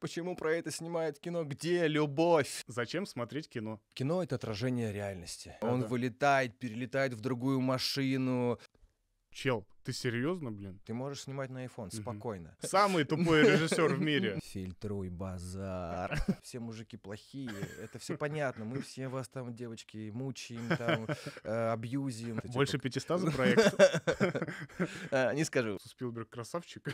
Почему про это снимают кино? Где любовь? Зачем смотреть кино? Кино — это отражение реальности. Да-да. Он вылетает, перелетает в другую машину. Чел, ты серьезно, блин? Ты можешь снимать на iPhone Мгм. спокойно. Самый тупой режиссер в мире. Фильтруй базар. Все мужики плохие, это все понятно. Мы все вас там, девочки, мучаем, там, э, абьюзим. Больше типа- 500 за проект. А, Не скажу. Спилберг красавчик.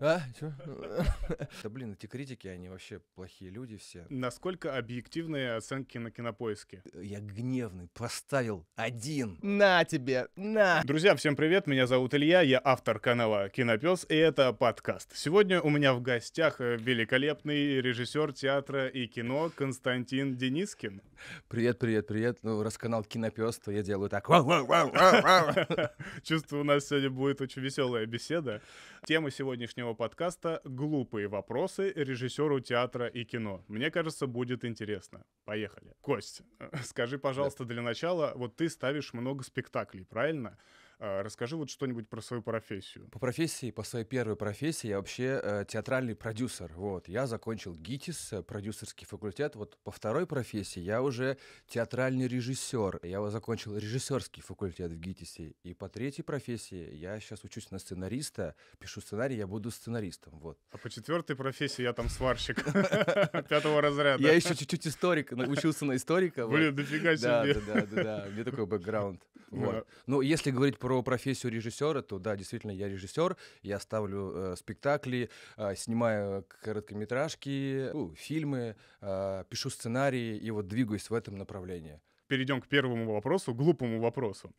А? Да блин, эти критики, они вообще плохие люди все. Насколько объективные оценки на кинопоиске? Я гневный, поставил один. На тебе, на! Друзья, всем привет, меня зовут Илья, я автор канала Кинопес, и это подкаст. Сегодня у меня в гостях э, великолепный режиссер театра и кино Константин Денискин. Привет, привет, привет. Ну, раз канал Кинопес, то я делаю так. Вау, вау, вау, вау, вау. Чувствую, у нас сегодня будет очень веселая беседа. Тема сегодняшнего подкаста — глупые вопросы режиссеру театра и кино. Мне кажется, будет интересно. Поехали. Кость, э, скажи, пожалуйста, для начала, вот ты ставишь много спектаклей, правильно? Расскажи вот что-нибудь про свою профессию. По профессии, по своей первой профессии, я вообще э, театральный продюсер. Вот, я закончил ГИТИС, э, продюсерский факультет. Вот по второй профессии я уже театральный режиссер. Я закончил режиссерский факультет в ГИТИСе. И по третьей профессии я сейчас учусь на сценариста, пишу сценарий, я буду сценаристом. Вот. А по четвертой профессии я там сварщик пятого разряда. Я еще чуть-чуть историк, учился на историка. Блин, дофига себе. да, да, да, да. У меня такой бэкграунд. Ну, если говорить про профессию режиссера, то да, действительно, я режиссер, я ставлю э, спектакли, э, снимаю короткометражки, ну, фильмы, э, пишу сценарии и вот двигаюсь в этом направлении. Перейдем к первому вопросу, глупому вопросу.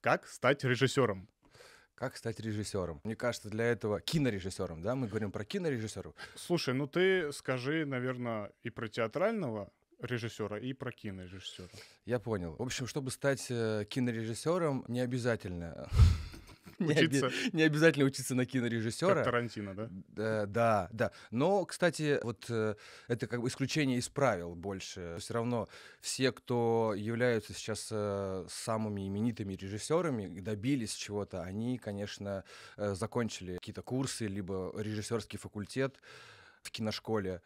Как стать режиссером? Как стать режиссером? Мне кажется, для этого кинорежиссером, да, мы говорим про кинорежиссеров. Слушай, ну ты скажи, наверное, и про театрального режиссера, и про кинорежиссера. Я понял. В общем, чтобы стать э, кинорежиссером, не обязательно. не оби- Не обязательно учиться на кинорежиссера. как Тарантино, да? Да, да, да. Но, кстати, вот э, это как бы исключение из правил больше. Все равно все, кто являются сейчас э, самыми именитыми режиссерами, добились чего-то, они, конечно, закончили какие-то курсы, либо режиссерский факультет в киношколе.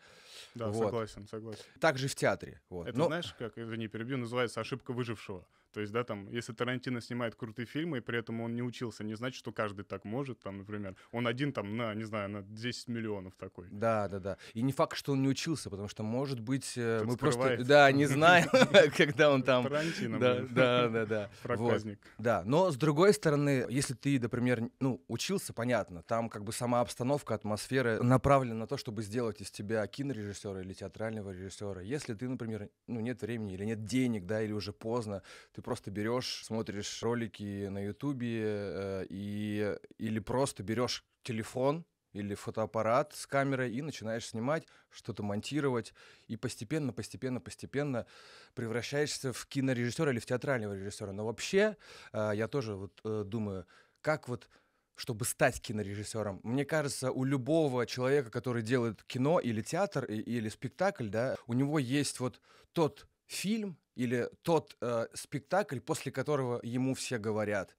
Да, Вот. согласен, согласен. Также в театре. Вот. Это Но- знаешь, как, извини, перебью, называется ошибка выжившего. То есть, да, там, если Тарантино снимает крутые фильмы, и при этом он не учился, не значит, что каждый так может, там, например, он один там на, не знаю, на 10 миллионов такой. Да, да, да. И не факт, что он не учился, потому что, может быть, э, Тут мы просто, скрывается. да, не знаем, когда он там... Тарантино, Да, да, да, да. Проказник. Да, но с другой стороны, если ты, например, ну, учился, понятно, там как бы сама обстановка, атмосфера направлена на то, чтобы сделать из тебя кинорежиссера или театрального режиссера. Если ты, например, ну, нет времени или нет денег, да, или уже поздно, ты просто берешь, смотришь ролики на Ютубе э, и или просто берешь телефон или фотоаппарат с камерой и начинаешь снимать, что-то монтировать, и постепенно, постепенно, постепенно превращаешься в кинорежиссера или в театрального режиссера. Но вообще, э, я тоже вот э, думаю, как вот чтобы стать кинорежиссером. Мне кажется, у любого человека, который делает кино или театр, или спектакль, да, у него есть вот тот фильм или тот э, спектакль, после которого ему все говорят,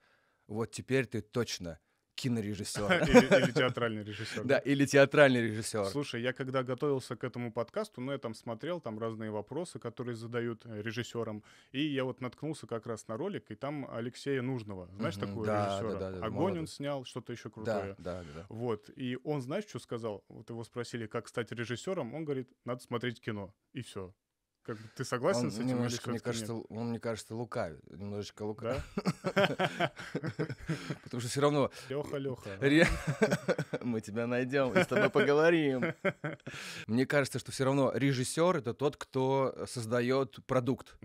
вот теперь ты точно кинорежиссер. Или, или театральный режиссер. Да, или театральный режиссер. Слушай, я когда готовился к этому подкасту, ну, я там смотрел там разные вопросы, которые задают э, режиссерам, и я вот наткнулся как раз на ролик, и там Алексея Нужного, знаешь Мгм, такого да, режиссера? да, да, да, Огонь он снял, что-то еще Да, крутое. да, да. Вот, и он, знаешь, что сказал? Вот его спросили, как стать режиссером, он говорит, надо смотреть кино, и все. Как бы ты согласен Он с этим? немножечко, мне нет? кажется, л- он, мне кажется, лукавит. Немножечко лукавит. Потому что все равно Леха, Леха. мы тебя найдем и с тобой поговорим. Мне кажется, что все равно режиссер это тот, кто создает продукт.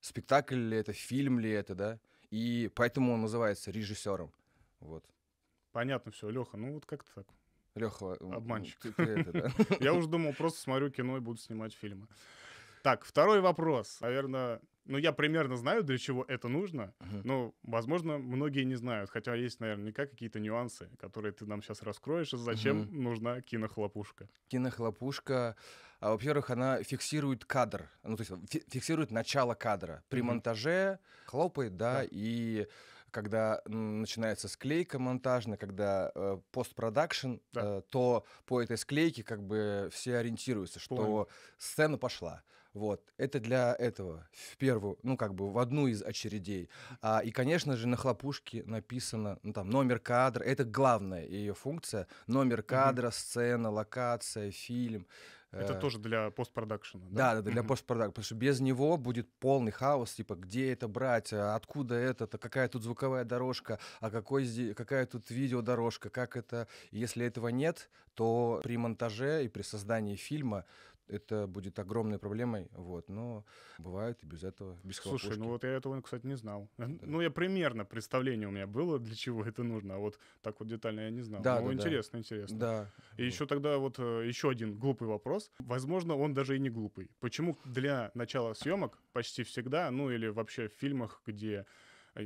Спектакль ли это, фильм ли это, да? И поэтому он называется режиссером. Вот. Понятно все, Леха, ну вот как-то так. Леха, Обманщик. ты, ты это, да? Я уже думал, просто смотрю кино и буду снимать фильмы. Так, второй вопрос. Наверное, ну я примерно знаю, для чего это нужно, Мгм. но, возможно, многие не знают. Хотя есть наверняка какие-то нюансы, которые ты нам сейчас раскроешь, зачем нужна кинохлопушка. Кинохлопушка, а, во-первых, она фиксирует кадр, ну, то есть фи- фиксирует начало кадра. При Мгм. монтаже хлопает, да, Да. и когда начинается склейка монтажная, когда э, постпродакшн, Да. э, то по этой склейке как бы все ориентируются, что Понял. сцена пошла. Вот, это для этого, в первую, ну, как бы в одну из очередей. А, и, конечно же, на хлопушке написано, ну, там, номер кадра, это главная ее функция, номер кадра, сцена, локация, фильм. Это Э, тоже для постпродакшена, да, да, да, для Мгм. постпродакшн, потому что без него будет полный хаос, типа, где это брать, а откуда это, то какая тут звуковая дорожка, а какой здесь, какая тут видеодорожка, как это. Если этого нет, то при монтаже и при создании фильма это будет огромной проблемой, вот, но бывает и без этого, без Слушай, ну хлопушки. вот я этого, кстати, не знал. Ну, я примерно представление у меня было, для чего это нужно, а вот так вот детально я не знал. Да, ну, да, да. интересно, интересно. Да. И вот. еще тогда вот еще один глупый вопрос. Возможно, он даже и не глупый. Почему для начала съемок почти всегда, ну или вообще в фильмах, где э,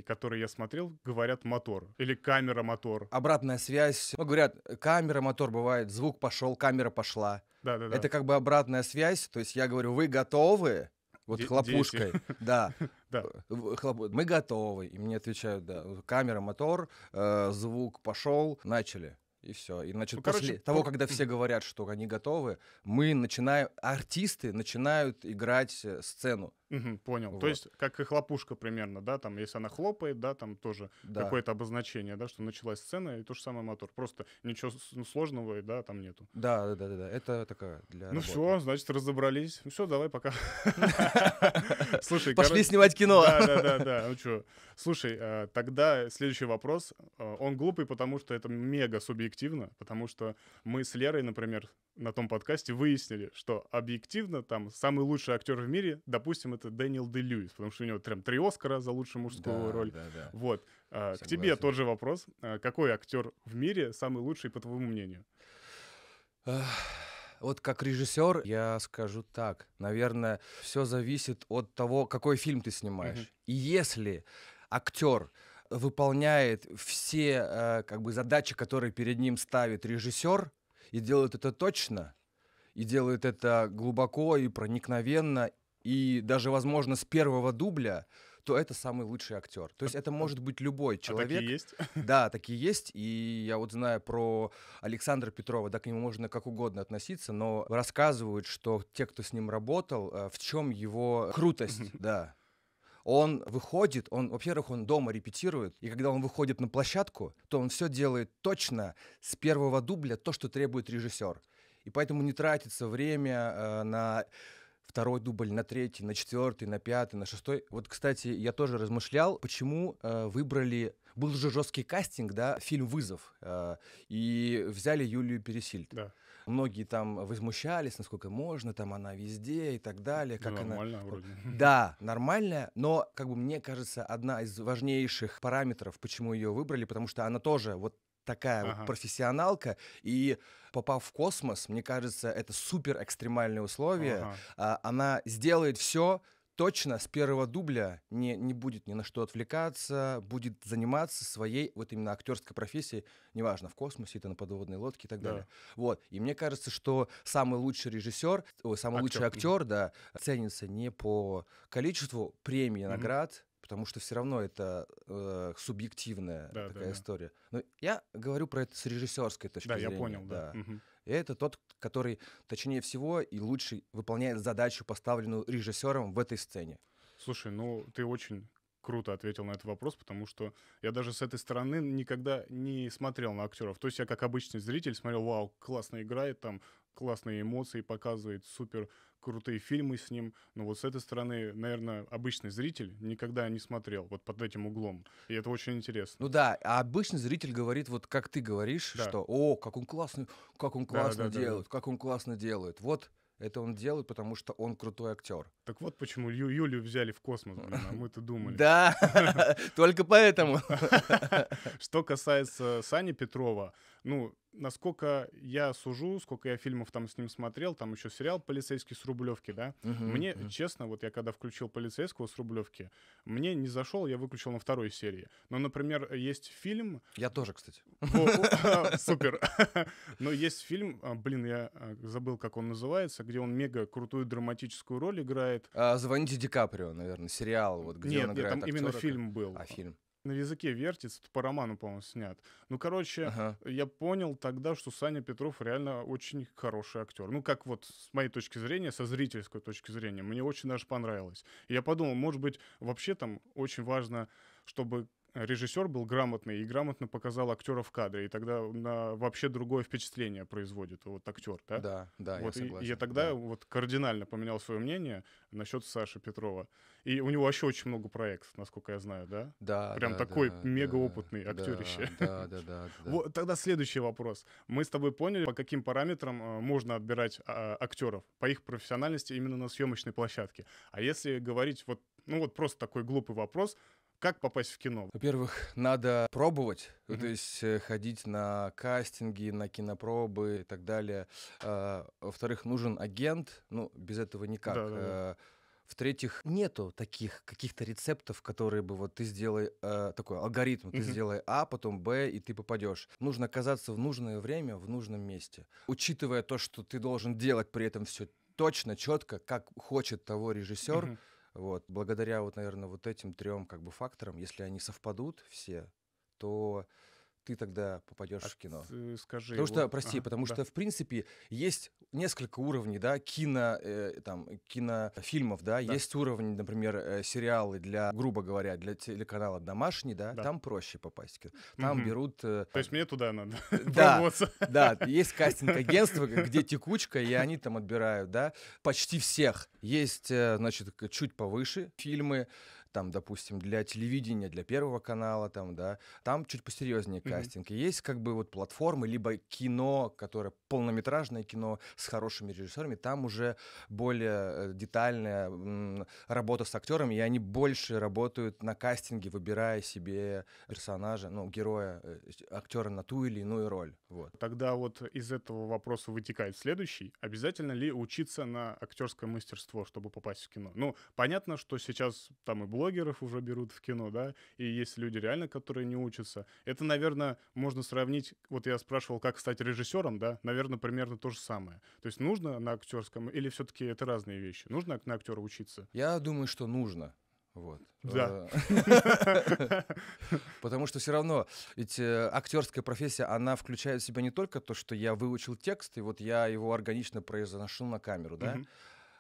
которые я смотрел, говорят мотор или камера мотор. Обратная связь. Ну, говорят, камера, мотор бывает, звук пошел, камера пошла. Да, да, да. Это как бы обратная связь. То есть я говорю, вы готовы? Вот Де- хлопушкой. Да. Да. В- хлоп- Мы готовы. И мне отвечают, да. Камера, мотор, э, звук пошел, начали. И все. И значит, Ну, короче, после того, про- когда все говорят, что они готовы, мы начинаем, артисты начинают играть э, сцену. Мгм, понял. Вот. То есть, как и хлопушка примерно, да, там, если она хлопает, да, там тоже Да. какое-то обозначение, да, что началась сцена, и то же самое мотор. Просто ничего ну, сложного, да, там нету. Да, да, да, да, да. Это такая для Ну работы. все, значит, разобрались. Ну все, давай, пока. Слушай, Пошли снимать кино. Да, да, да, да. Ну что, слушай, э, тогда следующий вопрос. Э, Он глупый, потому что это мега субъективно, потому что мы с Лерой, например, на том подкасте выяснили, что объективно там самый лучший актер в мире, допустим, это Дэниел Де Льюис, потому что у него прям три Оскара за лучшую мужскую Да, роль. да, да. Вот. э, К тебе Согласен. тот же вопрос. Э, Какой актер в мире самый лучший, по твоему мнению? Вот как режиссер я скажу так. Наверное, все зависит от того, какой фильм ты снимаешь. Мгм. И если актер выполняет все э, как бы задачи, которые перед ним ставит режиссер, и делает это точно, и делает это глубоко и проникновенно, и даже, возможно, с первого дубля, то это самый лучший актер. То есть это может быть любой А человек. такие есть? Да, такие есть, и я вот знаю про Александра Петрова, да, к нему можно как угодно относиться, но рассказывают, что те, кто с ним работал, э, в чем его крутость, да. Он выходит, он, во-первых, он дома репетирует, и когда он выходит на площадку, то он все делает точно с первого дубля то, что требует режиссер. И поэтому не тратится время э, на второй дубль, на третий, на четвертый, на пятый, на шестой. Вот, кстати, я тоже размышлял, почему э, выбрали... Был же жесткий кастинг, да, фильм «Вызов», э, и взяли Юлию Пересильд. Да. Многие там возмущались, насколько можно, там она везде и так далее, как Ну, она... Нормально вроде. Да, нормальная, но, как бы мне кажется, одна из важнейших параметров, почему ее выбрали, потому что она тоже вот такая Ага. вот профессионалка, и попав в космос, мне кажется, это супер экстремальные условия. Ага. А, она сделает все точно с первого дубля, не, не будет ни на что отвлекаться, будет заниматься своей вот именно актерской профессией, неважно, в космосе, это на подводной лодке и так Да. далее. Вот. И мне кажется, что самый лучший режиссер, ой, самый лучший Актер, актер, да, ценится не по количеству премий Мгм. наград, потому что все равно это э, субъективная Да, да, такая да. история. Но я говорю про это с режиссерской точки Да, зрения. я понял, да. Мгм. И это тот, который точнее всего и лучше выполняет задачу, поставленную режиссером в этой сцене. Слушай, ну ты очень круто ответил на этот вопрос, потому что я даже с этой стороны никогда не смотрел на актеров. То есть я как обычный зритель смотрел, вау, классно играет, там классные эмоции показывает, супер крутые фильмы с ним. Но вот с этой стороны, наверное, обычный зритель никогда не смотрел вот под этим углом. И это очень интересно. Ну да, а обычный зритель говорит, вот как ты говоришь, Да. что «О, как он классный, как он Да, классно да, да, да. делает, как он классно делает». Вот это он делает, потому что он крутой актер. Так вот почему Ю- Юлю взяли в космос, блин, а мы-то думали. Да, только поэтому. Что касается Сани Петрова, ну, насколько я сужу, сколько я фильмов там с ним смотрел, там еще сериал «Полицейский с Рублевки», да, Мгм, мне, мгм. честно, вот я когда включил «Полицейского с Рублевки», мне не зашел, я выключил на второй серии. Но, например, есть фильм... Я тоже, кстати. Во- Супер. Но есть фильм, а, блин, я а, забыл, как он называется, где он мега крутую драматическую роль играет. А, Звоните Ди Каприо, наверное, сериал, вот где Нет, он нет, играет там именно фильм был. А, фильм. На языке вертится, по роману, по-моему, снят. Ну, короче, Ага. я понял тогда, что Саня Петров реально очень хороший актер. Ну, как вот с моей точки зрения, со зрительской точки зрения, мне очень даже понравилось. И я подумал, может быть, вообще там очень важно, чтобы режиссер был грамотный и грамотно показал актера в кадре, и тогда на вообще другое впечатление производит вот актер, да? Да, да, вот я и- и согласен. я тогда да. вот кардинально поменял свое мнение насчет Саши Петрова. И у него вообще очень много проектов, насколько я знаю, да? Да, прям да, такой да, мегаопытный да, актерище. Да, да, да, да. Вот тогда следующий вопрос. Мы с тобой поняли, по каким параметрам э, можно отбирать а, актеров по их профессиональности именно на съемочной площадке. А если говорить вот, ну вот просто такой глупый вопрос, как попасть в кино? Во-первых, надо пробовать, ну, то есть э, ходить на кастинги, на кинопробы и так далее. А, Во-вторых, нужен агент, ну, без этого никак. Да-да-да. Э, В-третьих, нету таких каких-то рецептов, которые бы вот ты сделай э, такой алгоритм, ты Мгм. сделай А, потом Б, и ты попадешь. Нужно оказаться в нужное время, в нужном месте. Учитывая то, что ты должен делать при этом все точно, четко, как хочет того режиссер, Мгм. Вот, благодаря вот, наверное, вот этим трем как бы факторам, если они совпадут все, то ты тогда попадешь А в кино. скажи. Потому что, вот- прости, ага, потому да. что, в принципе, есть несколько уровней, да, кино, э, там, кинофильмов, да, Да. есть уровень, например, э, сериалы для, грубо говоря, для телеканала домашний, да, Да. там проще попасть. в кино. Там Мгм. берут... э, То есть мне туда надо Да. да, есть кастинг-агентство, где текучка, и они там отбирают, да, почти всех. Есть, э, значит, чуть повыше фильмы, там, допустим, для телевидения, для Первого канала, там, да, там чуть посерьезнее кастинг. И есть как бы вот платформы, либо кино, которое полнометражное кино с хорошими режиссерами, там уже более э, детальная м, работа с актерами, и они больше работают на кастинге, выбирая себе персонажа, ну, героя, э, актера на ту или иную роль. Вот. Тогда вот из этого вопроса вытекает следующий. Обязательно ли учиться на актерское мастерство, чтобы попасть в кино? Ну, понятно, что сейчас там и блогеров уже берут в кино, да, и есть люди реально, которые не учатся. Это, наверное, можно сравнить, вот я спрашивал, как стать режиссером, да, наверное, примерно то же самое. То есть нужно на актерском, или все-таки это разные вещи? Нужно на актера учиться? Я думаю, что нужно. Вот. Да. Э, Потому что все равно, ведь э, актерская профессия, она включает в себя не только то, что я выучил текст, и вот я его органично произношу на камеру, да.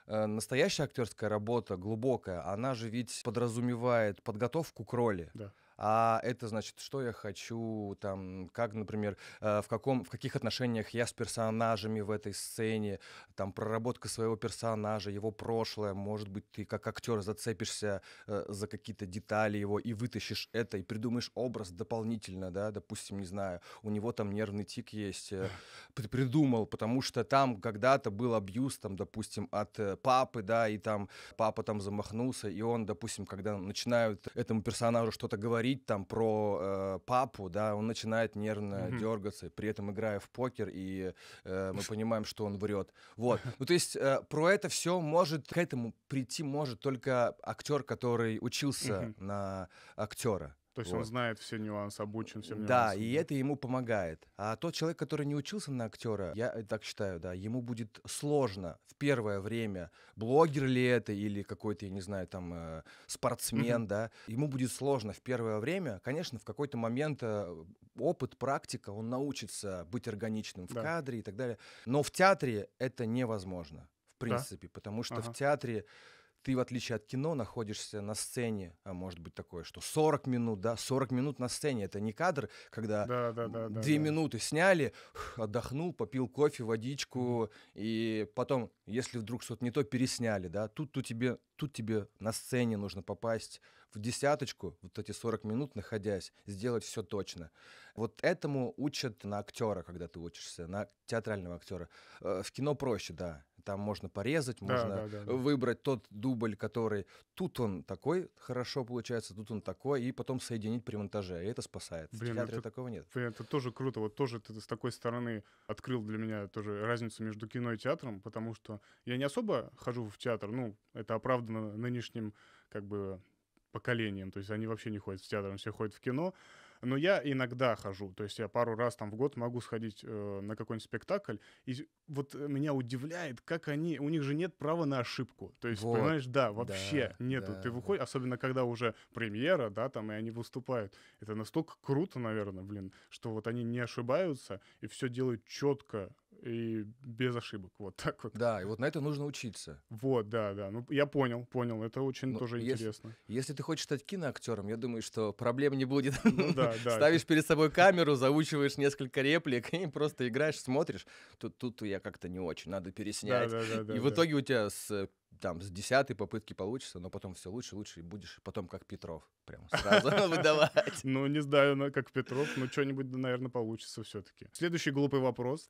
Э, Настоящая актерская работа, глубокая, она же ведь подразумевает подготовку к роли. Да. А это значит, что я хочу, там, как, например, э, в, каком, в каких отношениях я с персонажами в этой сцене, там, проработка своего персонажа, его прошлое, может быть, ты как актер зацепишься э, за какие-то детали его и вытащишь это, и придумаешь образ дополнительно, да, допустим, не знаю, у него там нервный тик есть, э, при- придумал, потому что там когда-то был абьюз, там, допустим, от папы, да, и там папа там замахнулся, и он, допустим, когда начинают этому персонажу что-то говорить там про э, папу, да, он начинает нервно Мгм. дергаться, при этом играя в покер, и э, мы понимаем, что он врет. Вот. Ну, то есть э, про это все может, к этому прийти может только актер, который учился Мгм. на актера. То есть он Вот. знает все нюансы, обучен всем Да, нюансам. и это ему помогает. А тот человек, который не учился на актера, я э, так считаю, да, ему будет сложно в первое время, блогер ли это или какой-то, я не знаю, там э, спортсмен, да, ему будет сложно в первое время. Конечно, в какой-то момент э, опыт, практика, он научится быть органичным в Да. кадре и так далее. Но в театре это невозможно, в принципе, потому что Ага. в театре ты, в отличие от кино, находишься на сцене, а может быть такое, что 40 минут, да, 40 минут на сцене, это не кадр, когда Да, да, да, да. две да. минуты сняли, отдохнул, попил кофе, водичку, и потом, если вдруг что-то не то, пересняли, да, тут, тут, тебе, тут тебе на сцене нужно попасть в десяточку, вот эти 40 минут находясь, сделать все точно. Вот этому учат на актера, когда ты учишься, на театрального актера. Э, В кино проще, да. Там можно порезать, Да, можно да, да, да. выбрать тот дубль, который тут он такой хорошо получается, тут он такой, и потом соединить при монтаже. И это спасает. Блин, в театре это- такого нет. Блин, Это тоже круто. Вот тоже ты с такой стороны открыл для меня тоже разницу между кино и театром, потому что я не особо хожу в театр. Ну, это оправдано нынешним как бы поколением. То есть они вообще не ходят в театр, они все ходят в кино. Но я иногда хожу, то есть я пару раз там в год могу сходить э, на какой-нибудь спектакль, и вот меня удивляет, как они, у них же нет права на ошибку, то есть, Вот. понимаешь, да, вообще Да, нету. да, Ты да. выходишь, особенно когда уже премьера, да, там, и они выступают, это настолько круто, наверное, блин, что вот они не ошибаются и все делают четко и без ошибок, вот так вот. Да, и вот на это нужно учиться. Вот, да, да. Ну, я понял, понял. Это очень Ну, тоже если- интересно. Если ты хочешь стать киноактером, я думаю, что проблем не будет. Ну да, да. Ставишь перед собой камеру, заучиваешь несколько реплик и просто играешь, смотришь. Тут, тут я как-то не очень, надо переснять. да, да, да, и в итоге у тебя с, там, с десятой попытки получится, но потом все лучше, лучше, и будешь потом как Петров. Прям сразу выдавать. Ну, не знаю, на- как Петров, но что-нибудь, наверное, получится все-таки. Следующий глупый вопрос.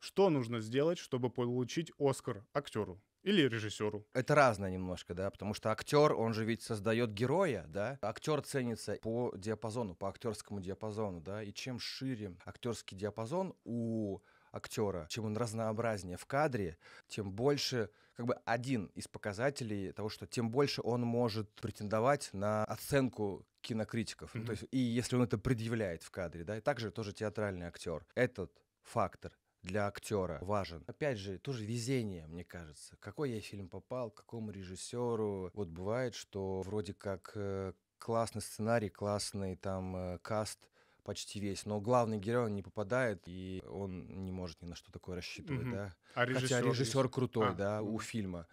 Что нужно сделать, чтобы получить Оскар актеру или режиссеру? Это разное немножко, да, потому что актер, он же ведь создает героя, да. Актер ценится по диапазону, по актерскому диапазону, да. И чем шире актерский диапазон у актера, чем он разнообразнее в кадре, тем больше, как бы один из показателей того, что тем больше он может претендовать на оценку кинокритиков. Ну, Мгм. то есть, и если он это предъявляет в кадре, да, и также тоже театральный актер. Этот фактор для актера важен. Опять же, тоже везение, мне кажется. Какой я фильм попал, к какому режиссеру. Вот бывает, что вроде как э, классный сценарий, классный там э, каст почти весь, но главный герой он не попадает, и он не может ни на что такое рассчитывать, Мгм. да. А режиссер? Хотя режиссер крутой, А, да, у мгм. фильма.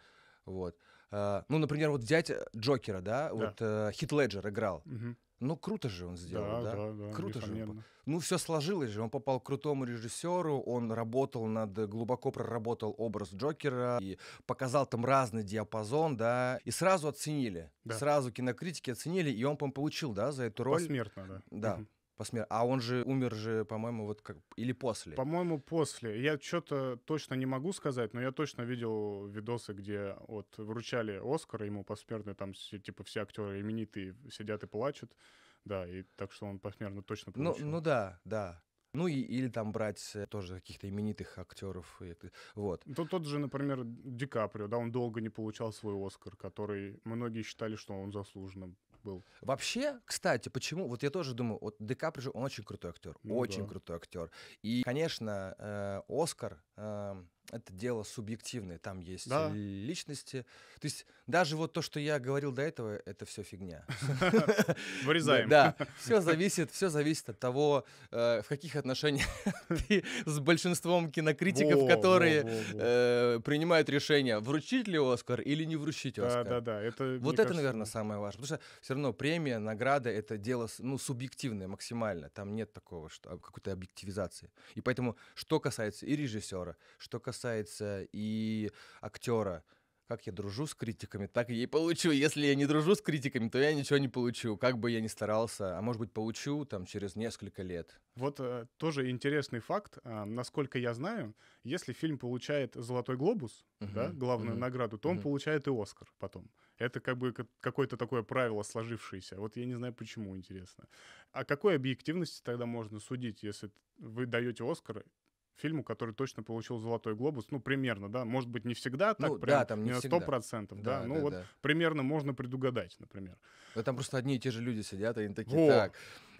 Вот. А, ну, например, вот взять Джокера, да, вот э, Хит Леджер играл. Мгм. Ну, круто же он сделал, Да, да? да, да. Круто же он несомненно. ну, все сложилось же. Он попал к крутому режиссеру, он работал над, глубоко проработал образ Джокера и показал там разный диапазон, да, и сразу оценили. Да. Сразу кинокритики оценили, и он, по получил, да, за эту роль. Посмертно, да. Да. Мгм. Посмер- А он же умер же, по-моему, вот как... Или после. По-моему, после. Я что-то точно не могу сказать, но я точно видел видосы, где вот вручали Оскар ему посмертно, там все, типа все актеры именитые сидят и плачут. Да, и так что он посмертно точно Ну, получил. ну да, да. Ну и, или там брать тоже каких-то именитых актеров. и Вот. То- тот же, например, Ди Каприо, да, он долго не получал свой Оскар, который многие считали, что он заслуженно был. Вообще, кстати, почему? Вот я тоже думаю, вот Ди Каприо он очень крутой актер, Ну очень да. крутой актер. И, конечно, э, Оскар э, это дело субъективное, там есть Да. личности. То есть даже вот то, что я говорил до этого, это все фигня. Вырезаем. Да, все зависит, все зависит от того, э, в каких отношениях ты с большинством кинокритиков, которые э, принимают решение, вручить ли Оскар или не вручить Да, Оскар. да, да. Это, Вот это, наверное, самое важное. Потому что все равно премия, награда это дело ну, субъективное максимально. Там нет такого, что об- какой-то объективизации. И поэтому, что касается и режиссера, что касается и актера, как я дружу с критиками, так я и получу. Если я не дружу с критиками, то я ничего не получу. Как бы я ни старался, а может быть получу там через несколько лет. Вот э, тоже интересный факт. а, насколько я знаю, если фильм получает «Золотой глобус», да, Мгм, главную мгм, награду, то он мгм. получает и «Оскар» потом. Это как бы ка- какое-то такое правило сложившееся. Вот я не знаю, почему, интересно. А какой объективности тогда можно судить, если вы даете «Оскар» фильму, который точно получил «Золотой глобус», ну, примерно, да, может быть, не всегда так, Ну, прям да, там не на всегда. 100%, да, ну, вот да. примерно можно предугадать, например. Да там просто одни и те же люди сидят, и они такие, Во. так,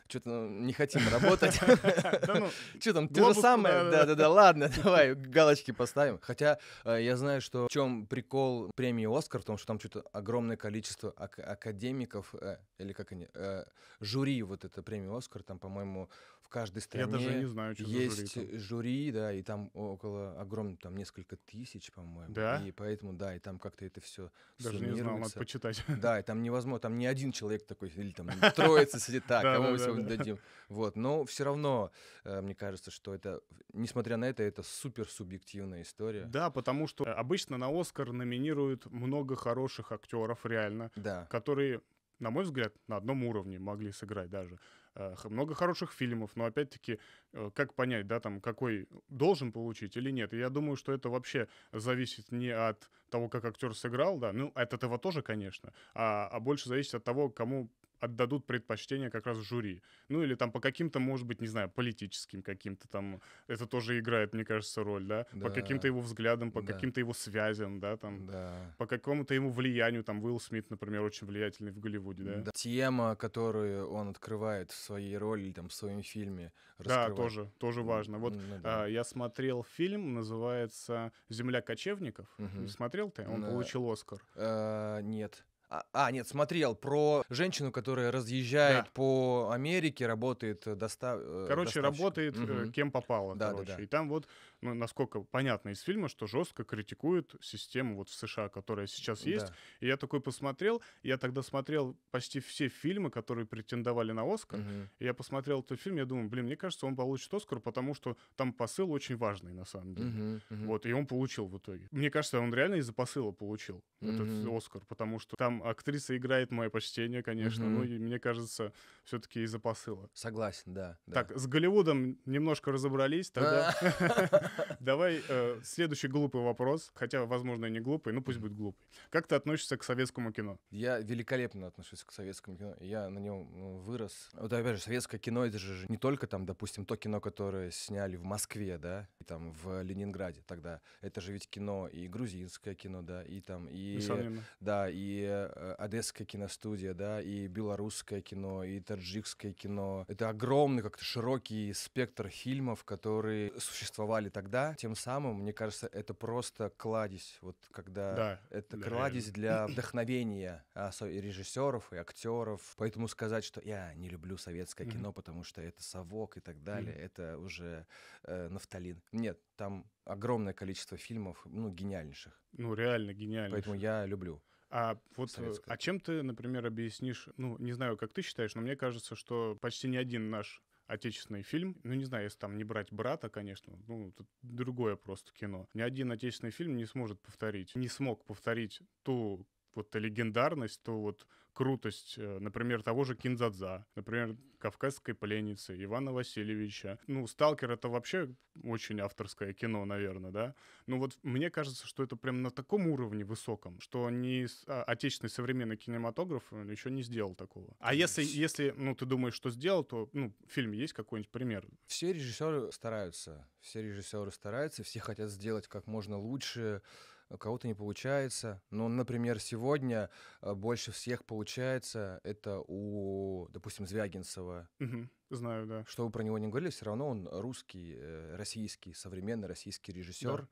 что-то не хотим работать. Да ну, Что там, то же самое? да-да-да. Ладно, давай галочки поставим. Хотя э, я знаю, что в чем прикол премии «Оскар», в том, что там что-то огромное количество ак- академиков, э, или как они, э, жюри вот это премии «Оскар», там, по-моему, в каждой я стране даже не знаю, что за жюри есть там. жюри, да, и там около огромных, там несколько тысяч, по-моему. Да? И поэтому, да, и там как-то это все Даже не знал, надо почитать. Да, и там невозможно, там не один человек такой, или там троица сидит, так, кому мы Да-да-да-да. сегодня дадим. Вот, но все равно, э, мне кажется, что это, несмотря на это, это супер субъективная история. Да, потому что обычно на Оскар номинируют много хороших актеров, реально, Да. которые, на мой взгляд, на одном уровне могли сыграть даже. Э, Много хороших фильмов, но опять-таки, э, как понять, да, там, какой должен получить или нет. Я думаю, что это вообще зависит не от того, как актер сыграл, да, ну, от этого тоже, конечно, а, а больше зависит от того, кому отдадут предпочтение как раз жюри. Ну или там по каким-то, может быть, не знаю, политическим каким-то там, это тоже играет, мне кажется, роль, да, Да. по каким-то его взглядам, по Да. каким-то его связям, да, там, Да. по какому-то ему влиянию, там, Уилл Смит, например, очень влиятельный в Голливуде, да? Да. Тема, которую он открывает в своей роли там в своем фильме. Да, раскрывает. тоже, тоже важно. Вот Ну да. а, я смотрел фильм, называется «Земля кочевников». Мгм. Не смотрел ты? Он Да. получил Оскар. Э, нет. А, а, нет, смотрел про женщину, которая разъезжает Да. по Америке, работает э, доста... э, Короче, доставщиком. работает Мгм. кем попало, Да, да, короче. да. И там вот, ну, насколько понятно из фильма, что жестко критикуют систему вот в США, которая сейчас есть. Да. И я такой посмотрел, я тогда смотрел почти все фильмы, которые претендовали на Оскар. Мгм. И я посмотрел этот фильм, я думаю, блин, мне кажется, он получит Оскар, потому что там посыл очень важный на самом деле. Мгм, мгм. Вот, и он получил в итоге. Мне кажется, он реально из-за посыла получил этот Мгм. Оскар, потому что там актриса играет мое почтение, конечно, ну Мгм. и мне кажется, все-таки из-за посыла. Согласен, да. да. Так, с Голливудом немножко разобрались, тогда давай э, следующий глупый вопрос, хотя, возможно, и не глупый, но пусть будет глупый. Как ты относишься к советскому кино? Я великолепно отношусь к советскому кино. Я на нем ну, вырос. Вот опять же, советское кино это же не только там, допустим, то кино, которое сняли в Москве, да, и там в Ленинграде тогда. Это же ведь кино и грузинское кино, да, и там и Несомненно. да, и э, одесская киностудия, да, и белорусское кино, и таджикское кино. Это огромный, как-то широкий спектр фильмов, которые существовали тогда. Тем самым, мне кажется, это просто кладезь, вот когда Да, это да, кладезь реально. для вдохновения а, и режиссеров, и актеров. Поэтому сказать, что я не люблю советское Мгм. кино, потому что это совок и так далее, это уже э, нафталин. Нет, там огромное количество фильмов, ну, гениальнейших. Ну, реально гениально. Поэтому я люблю. А вот, э, Советское. а чем ты, например, объяснишь, ну, не знаю, как ты считаешь, но мне кажется, что почти ни один наш отечественный фильм, ну, не знаю, если там не брать «Брата», конечно, ну, тут другое просто кино. Ни один отечественный фильм не сможет повторить, не смог повторить ту вот легендарность, ту вот крутость, э, например, того же Кинзадза, например, «Кавказской пленницы», Ивана Васильевича. Ну, «Сталкер» — это вообще очень авторское кино, наверное, да? Ну вот мне кажется, что это прям на таком уровне высоком, что ни а, отечественный современный кинематограф еще не сделал такого. А если, если, ну, ты думаешь, что сделал, то, ну, в фильме есть какой-нибудь пример? Все режиссеры стараются. Все режиссеры стараются, все хотят сделать как можно лучше. У кого-то не получается. Но, например, сегодня э, больше всех получается это у, допустим, Звягинцева. Мгм. Знаю, да. Что вы про него не говорили, все равно он русский, э, российский, современный российский режиссер.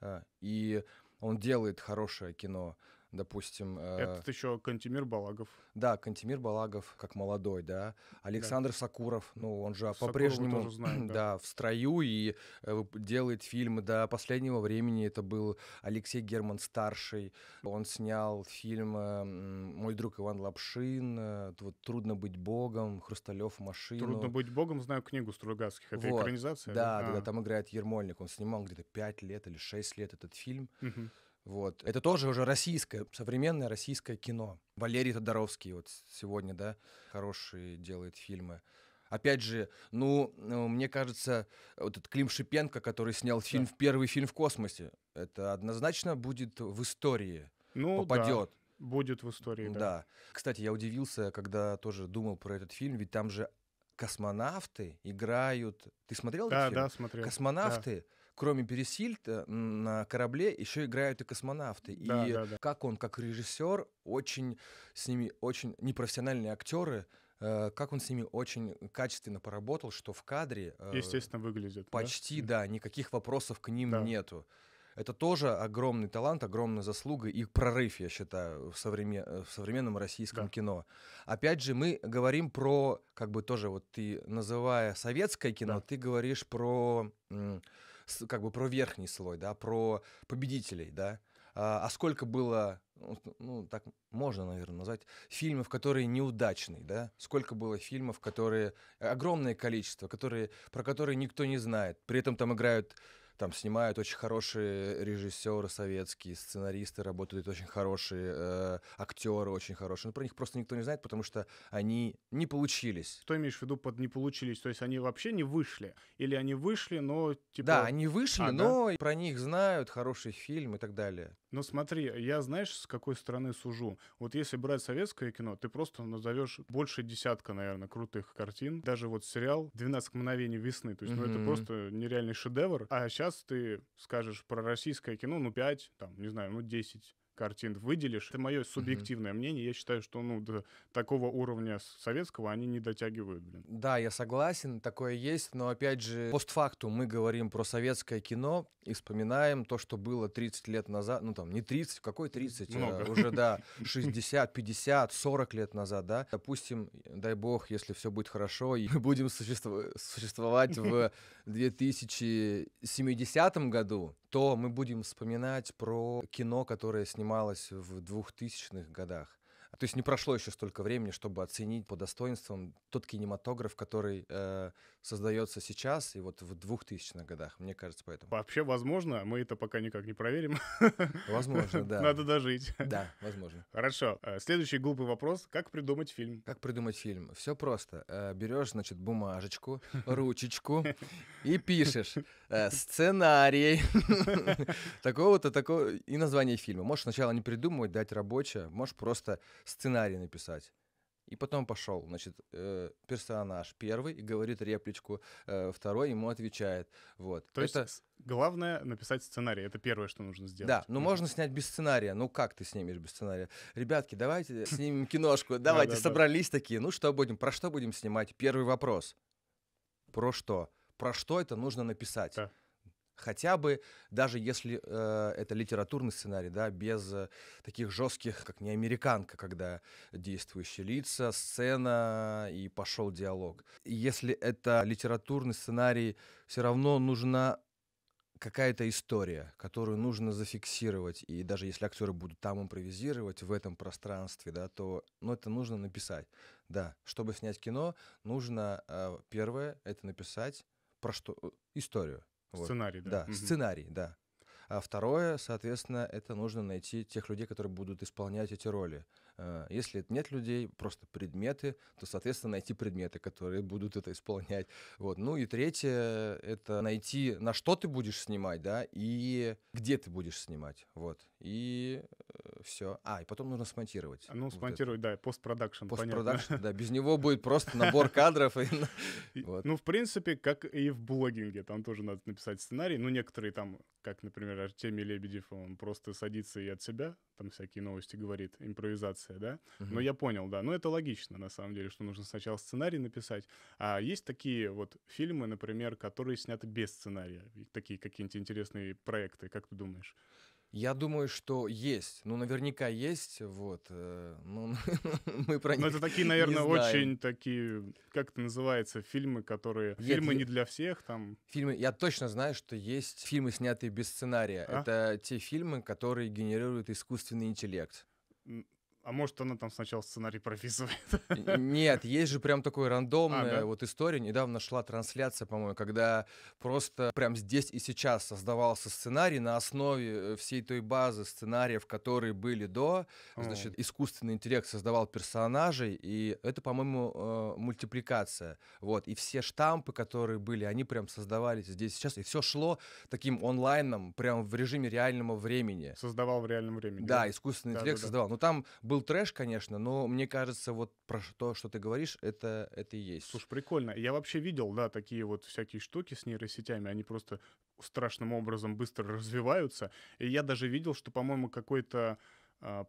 а, И он делает хорошее кино. Допустим, э, Этот еще Кантимир Балагов. да, Кантемир Балагов, как молодой, да. Александр Сакуров, ну, он же по-прежнему, знаем, да. да, в строю и э, делает фильмы до последнего времени. Это был Алексей Герман старший. Он снял фильм э, «Мой друг Иван Лапшин», э, вот «Трудно быть богом», «Хрусталев машину». Трудно быть богом, знаю книгу Стругацких. Это Вот. экранизация? Да, да, да, А, там играет Ермольник. Он снимал где-то 5 лет или 6 лет этот фильм. мгм. Вот. Это тоже уже российское, современное российское кино. Валерий Тодоровский вот сегодня, да, хорошие делает фильмы. Опять же, ну, ну, мне кажется, вот этот Клим Шипенко, который снял фильм, первый фильм в космосе, это однозначно будет в истории, Ну, да, попадет. будет в истории, да. Да. Кстати, я удивился, когда тоже думал про этот фильм, ведь там же космонавты играют. Ты смотрел Да, этот фильм? да, смотрел. Космонавты, кроме Пересильда, м, на корабле еще играют и космонавты. Да, и да, да. как он, как режиссер, очень с ними очень непрофессиональные актеры, э, как он с ними очень качественно поработал, что в кадре э, Естественно, выглядит. да? почти, да, никаких вопросов к ним Да. нету. Это тоже огромный талант, огромная заслуга и прорыв, я считаю, в, современ- э, в современном российском Да. кино. Опять же, мы говорим про, как бы тоже вот ты, называя советское кино, Да. ты говоришь про, как бы про верхний слой, да, про победителей, да. А, а сколько было, ну, ну, так можно, наверное, назвать, фильмов, которые неудачные, да? Сколько было фильмов, которые... Огромное количество, которые, про которые никто не знает. При этом там играют там снимают очень хорошие режиссеры советские, сценаристы работают очень хорошие, э, актеры очень хорошие. Но про них просто никто не знает, потому что они не получились. Что имеешь в виду под не получились? То есть они вообще не вышли? Или они вышли, но типа... Да, они вышли, А, да? но и про них знают, хороший фильм и так далее. Ну смотри, я знаешь, с какой стороны сужу? Вот если брать советское кино, ты просто назовешь больше десятка, наверное, крутых картин. Даже вот сериал «12 мгновений весны». То есть, ну это просто нереальный шедевр. А сейчас ты скажешь про российское кино, ну 5, там, не знаю, ну 10 картин выделишь. Это мое субъективное мнение. Я считаю, что ну до такого уровня советского они не дотягивают, блин. Да, я согласен, такое есть, но опять же, постфактум мы говорим про советское кино и вспоминаем то, что было 30 лет назад, ну там не 30, какой 30, а, Много. уже, да, 60, 50, 40 лет назад, да. Допустим, дай бог, если все будет хорошо, и мы будем существо- существовать в 2070 году, то мы будем вспоминать про кино, которое снималось в 2000-х годах. То есть не прошло еще столько времени, чтобы оценить по достоинствам тот кинематограф, который э, создается сейчас и вот в 2000-х годах, мне кажется, поэтому. Вообще, возможно, мы это пока никак не проверим. Возможно, да. Надо дожить. Да, возможно. Хорошо. Э, Следующий глупый вопрос. Как придумать фильм? Как придумать фильм? Все просто. Э, Берешь, значит, бумажечку, ручечку и пишешь э, сценарий такого-то, такого и название фильма. Можешь сначала не придумывать, дать рабочее, можешь просто сценарий написать. И потом пошел, значит, э, персонаж первый и говорит репличку, э, второй ему отвечает. Вот. То есть Это- с- главное написать сценарий. Это первое, что нужно сделать. Да, ну Мгм. можно снять без сценария. Ну как ты снимешь без сценария? Ребятки, давайте снимем киношку. Давайте собрались такие. Ну что будем? Про что будем снимать? Первый вопрос. Про что? Про что это нужно написать? Да. Хотя бы, даже если э, это литературный сценарий, да, без э, таких жестких, как не американка, когда действующие лица, сцена и пошел диалог. Если это литературный сценарий, все равно нужна какая-то история, которую нужно зафиксировать. И даже если актеры будут там импровизировать в этом пространстве, да, то ну, это нужно написать. Да, чтобы снять кино, нужно э, первое это написать про что э, историю. Вот. Сценарий, да. Да, Мгм. сценарий, да. А второе, соответственно, это нужно найти тех людей, которые будут исполнять эти роли. Э, Если нет людей, просто предметы, то, соответственно, найти предметы, которые будут это исполнять. Вот. Ну и третье, это найти, на что ты будешь снимать, да, и где ты будешь снимать. Вот. И все. А, и потом нужно смонтировать. Ну, Вот это. смонтировать, да, постпродакшн, понятно. Постпродакшн, да, без него будет просто набор кадров. Ну, в принципе, как и в блогинге, там тоже надо написать сценарий. Ну, некоторые там, как, например, Артемий Лебедев, он просто садится и от себя там всякие новости говорит, импровизация, да? Но Мгм. я понял, да. Ну, это логично, на самом деле, что нужно сначала сценарий написать. А есть такие вот фильмы, например, которые сняты без сценария? Такие какие-нибудь интересные проекты, как ты думаешь? Я думаю, что есть. Ну, наверняка есть. Вот. Ну, мы про них это такие, наверное, очень такие, как это называется, фильмы, которые... Нет, фильмы не для всех, там... Фильмы, я точно знаю, что есть фильмы, снятые без сценария. А? Это те фильмы, которые генерируют искусственный интеллект. А может, она там сначала сценарий прописывает? Нет, есть же прям такой рандомная А, да? вот история. Недавно шла трансляция, по-моему, когда просто прям здесь и сейчас создавался сценарий на основе э, всей той базы сценариев, которые были до. Значит, искусственный интеллект создавал персонажей, и это, по-моему, э, мультипликация. Вот, и все штампы, которые были, они прям создавались здесь и сейчас, и все шло таким онлайном, прям в режиме реального времени. Создавал в реальном времени. Да, искусственный Да, интеллект да, да. создавал. Ну, там был трэш, конечно, но мне кажется, вот про то, что ты говоришь, это, это и есть. Слушай, прикольно. Я вообще видел, да, такие вот всякие штуки с нейросетями, они просто страшным образом быстро развиваются. И я даже видел, что, по-моему, какой-то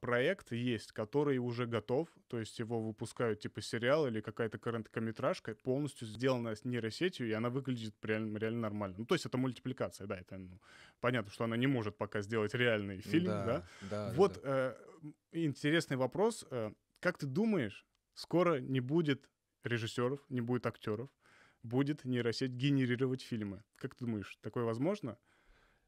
проект есть, который уже готов, то есть его выпускают типа сериал или какая-то короткометражка, полностью сделанная с нейросетью, и она выглядит реально, реально нормально. Ну, то есть это мультипликация, да, это ну, понятно, что она не может пока сделать реальный фильм, да, да. да, вот да. э, интересный вопрос. Э, как ты думаешь, скоро не будет режиссеров, не будет актеров, будет нейросеть генерировать фильмы? Как ты думаешь, такое возможно?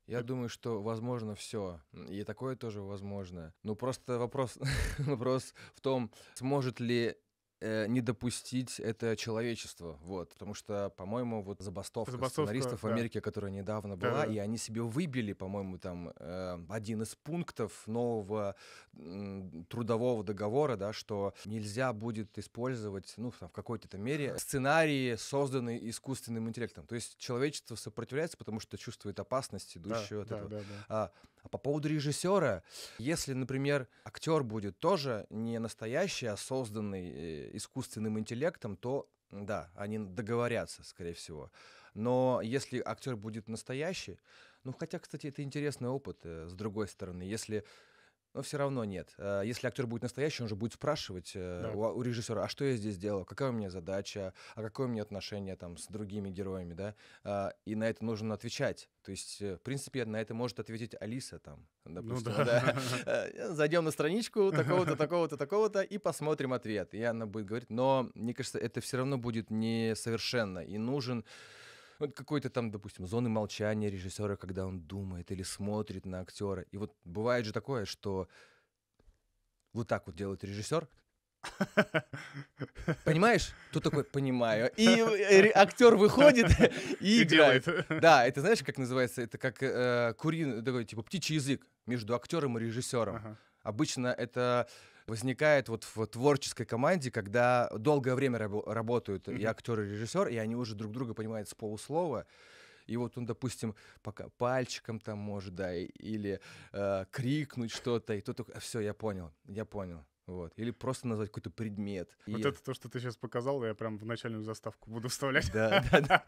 Я думаю, что возможно все. И такое тоже возможно. Ну, просто вопрос, вопрос в том, сможет ли э, не допустить это человечество, вот, потому что, по-моему, вот забастовка, Забастовка, сценаристов в да. Америке, которая недавно была, Да-да-да. и они себе выбили, по-моему, там э, один из пунктов нового м, трудового договора, да, что нельзя будет использовать, ну, там, в какой-то мере сценарии, созданные искусственным интеллектом. То есть человечество сопротивляется, потому что чувствует опасность, Да, идущую от да, этого. да, да. А, А по поводу режиссера, если, например, актер будет тоже не настоящий, а созданный э, искусственным интеллектом, то да, они договорятся, скорее всего. Но если актер будет настоящий, ну хотя, кстати, это интересный опыт, э, с другой стороны, если но все равно нет. Э, если актер будет настоящий, он же будет спрашивать э, Да. у, у режиссера, а что я здесь делал, какая у меня задача, а какое у меня отношение там с другими героями, да? А, И на это нужно отвечать. То есть, э, в принципе, на это может ответить Алиса там, допустим. Ну да. Э, Зайдем на страничку такого-то, такого-то, такого-то и посмотрим ответ. И она будет говорить, но мне кажется, это все равно будет несовершенно и нужен вот какой-то там, допустим, зоны молчания режиссера, когда он думает или смотрит на актера. И вот бывает же такое, что вот так вот делает режиссер. Понимаешь? Тут такой, понимаю. И э, актер выходит и И играет. делает. Да, это знаешь, как называется? Это как э, куриный, такой, типа, птичий язык между актером и режиссером. Ага. Обычно это возникает вот в творческой команде, когда долгое время рабо- работают и Мгм. актер, и режиссер, и они уже друг друга понимают с полуслова. И вот он, допустим, пока пальчиком там может, да, и- или э, крикнуть что-то, и тут все, я понял, я понял. Вот. Или просто назвать какой-то предмет. Вот И- это то, что ты сейчас показал, я прям в начальную заставку буду вставлять. Да, да, да.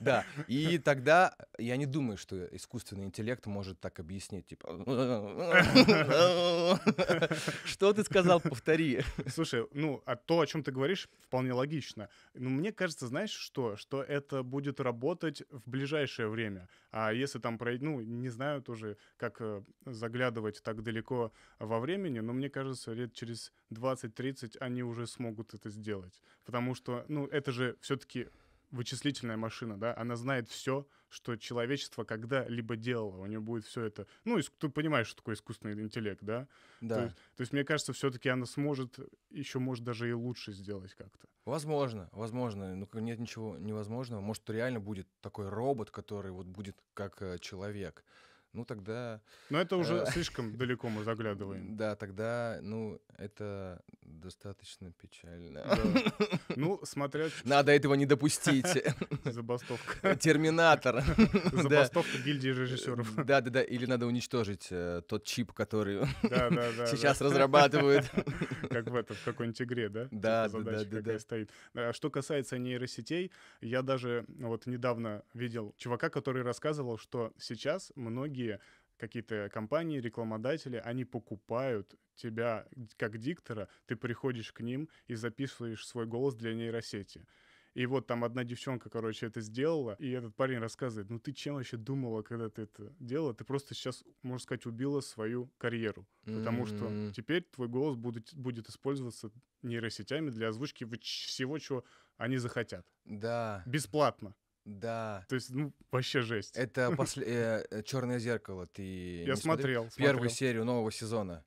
Да, и тогда я не думаю, что искусственный интеллект может так объяснить, типа, что ты сказал, повтори. Слушай, ну, а то, о чем ты говоришь, вполне логично. Но мне кажется, знаешь что? Что это будет работать в ближайшее время. А если там пройдет, ну, не знаю тоже, как э, заглядывать так далеко во времени, но мне кажется, лет через 20-30 они уже смогут это сделать. Потому что, ну, это же все-таки вычислительная машина, да, она знает все, что человечество когда-либо делало. У нее будет все это. Ну, ты понимаешь, что такое искусственный интеллект, да? То, Да, есть, то есть, мне кажется, все-таки она сможет еще, может, даже и лучше сделать как-то. возможно, возможно, ну нет ничего невозможного. Может, реально будет такой робот, который вот будет как э, человек. Ну тогда, Но это уже Э. слишком далеко мы заглядываем. да, тогда, ну это достаточно печально. Ну, смотря Надо этого не допустить. забастовка. Терминатор. Забастовка гильдии режиссеров. Да, да, да. Или надо уничтожить э, тот чип, который сейчас разрабатывают. Как в этом, в какой-нибудь игре, да? Да, Типа да, да, да, стоит. А Что касается нейросетей, я даже вот недавно видел чувака, который рассказывал, что сейчас многие какие-то компании, рекламодатели, они покупают тебя как диктора, ты приходишь к ним и записываешь свой голос для нейросети. И вот там одна девчонка, короче, это сделала, и этот парень рассказывает, ну ты чем вообще думала, когда ты это делала? Ты просто сейчас, можно сказать, убила свою карьеру. Потому что теперь твой голос будет, будет использоваться нейросетями для озвучки всего, чего они захотят. Да, Бесплатно. Да. То есть, ну, вообще жесть. Это Черное зеркало. Ты Я смотрел? смотрел, Первую серию нового сезона.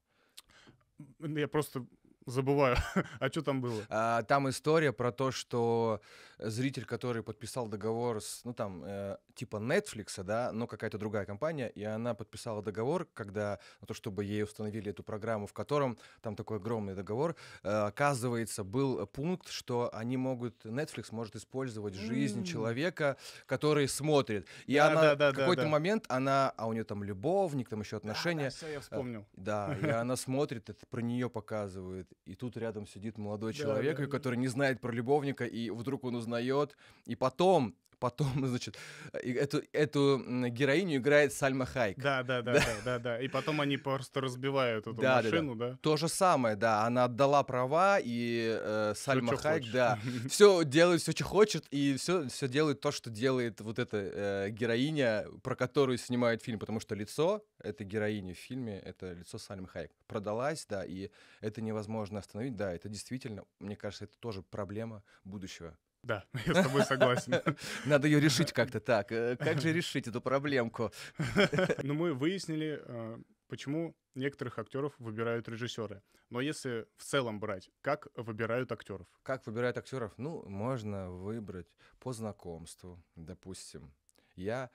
Я просто забываю, а что там было? А, Там история про то, что зритель, который подписал договор с, ну там, э, типа Netflix, да, но какая-то другая компания, и она подписала договор, когда, на то, чтобы ей установили эту программу, в котором, там такой огромный договор, э, оказывается, был пункт, что они могут, Netflix может использовать жизнь М. человека, который смотрит. И Да, она да, да, в да, какой-то да. момент, она, а у нее там любовник, там еще отношения, всё, я вспомнил. да, и она смотрит, это про нее показывает. И тут рядом сидит молодой Да, человек, да, да. который не знает про любовника, и вдруг он узнает. И потом, потом, значит, эту, эту героиню играет Сальма Хайк. Да, да, да, да, да, да. И потом они просто разбивают эту Да, да, да. машину, да? То же самое, да, она отдала права, и э, Сальма чё Хайк, да, все делает все, что хочет, и все, все делает то, что делает вот эта э, героиня, про которую снимают фильм, потому что лицо этой героини в фильме это лицо Сальмы Хайк. Продалась, да, и это невозможно остановить, да, это действительно, мне кажется, это тоже проблема будущего. Да, я с тобой согласен. Надо ее решить как-то так. Э, Как же решить эту проблемку? Но мы выяснили, э, почему некоторых актеров выбирают режиссеры. Но если в целом брать, как выбирают актеров? Как выбирают актеров? Ну, можно выбрать по знакомству, допустим. Я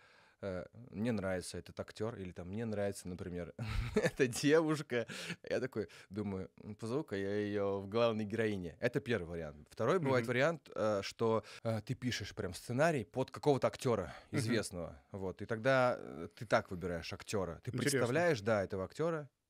мне нравится этот актер, или там мне нравится, например, эта девушка. Я такой думаю, «М, позову-ка я ее в главной героине. Это первый вариант. Второй бывает Мгм. вариант, э, что э, ты пишешь прям сценарий под какого-то актера известного. Вот. И тогда э, ты так выбираешь актера. Ты Интересно. представляешь, да, этого актера, э,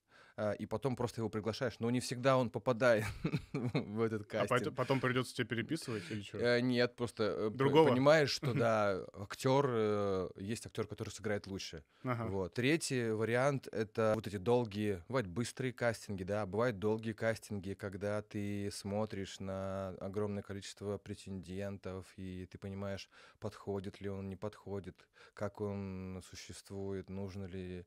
и потом просто его приглашаешь. Но не всегда он попадает в этот А кастинг. потом, потом придется тебе переписывать или что? Э, Нет, просто э, Другого? понимаешь, что да, актер э, есть актер, который сыграет лучше. Ага. Вот. Третий вариант это вот эти долгие, бывают быстрые кастинги, да, бывают долгие кастинги, когда ты смотришь на огромное количество претендентов и ты понимаешь, подходит ли он, не подходит, как он существует, нужно ли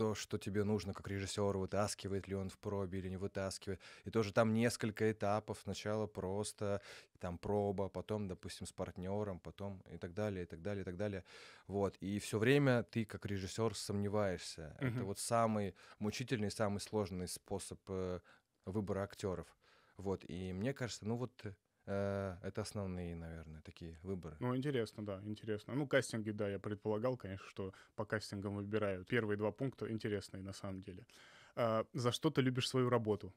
то, что тебе нужно как режиссер, вытаскивает ли он в пробе или не вытаскивает. И тоже там несколько этапов. Сначала просто там проба, потом, допустим, с партнером, потом и так далее, и так далее, и так далее. Вот. И все время ты как режиссер сомневаешься. Это Мгм. вот самый мучительный, самый сложный способ э, выбора актеров. Вот. И мне кажется, ну вот э, это основные, наверное, такие выборы. Ну, интересно, да, интересно. Ну, кастинги, да, я предполагал, конечно, что по кастингам выбирают. Первые два пункта интересные на самом деле. А, за что ты любишь свою работу?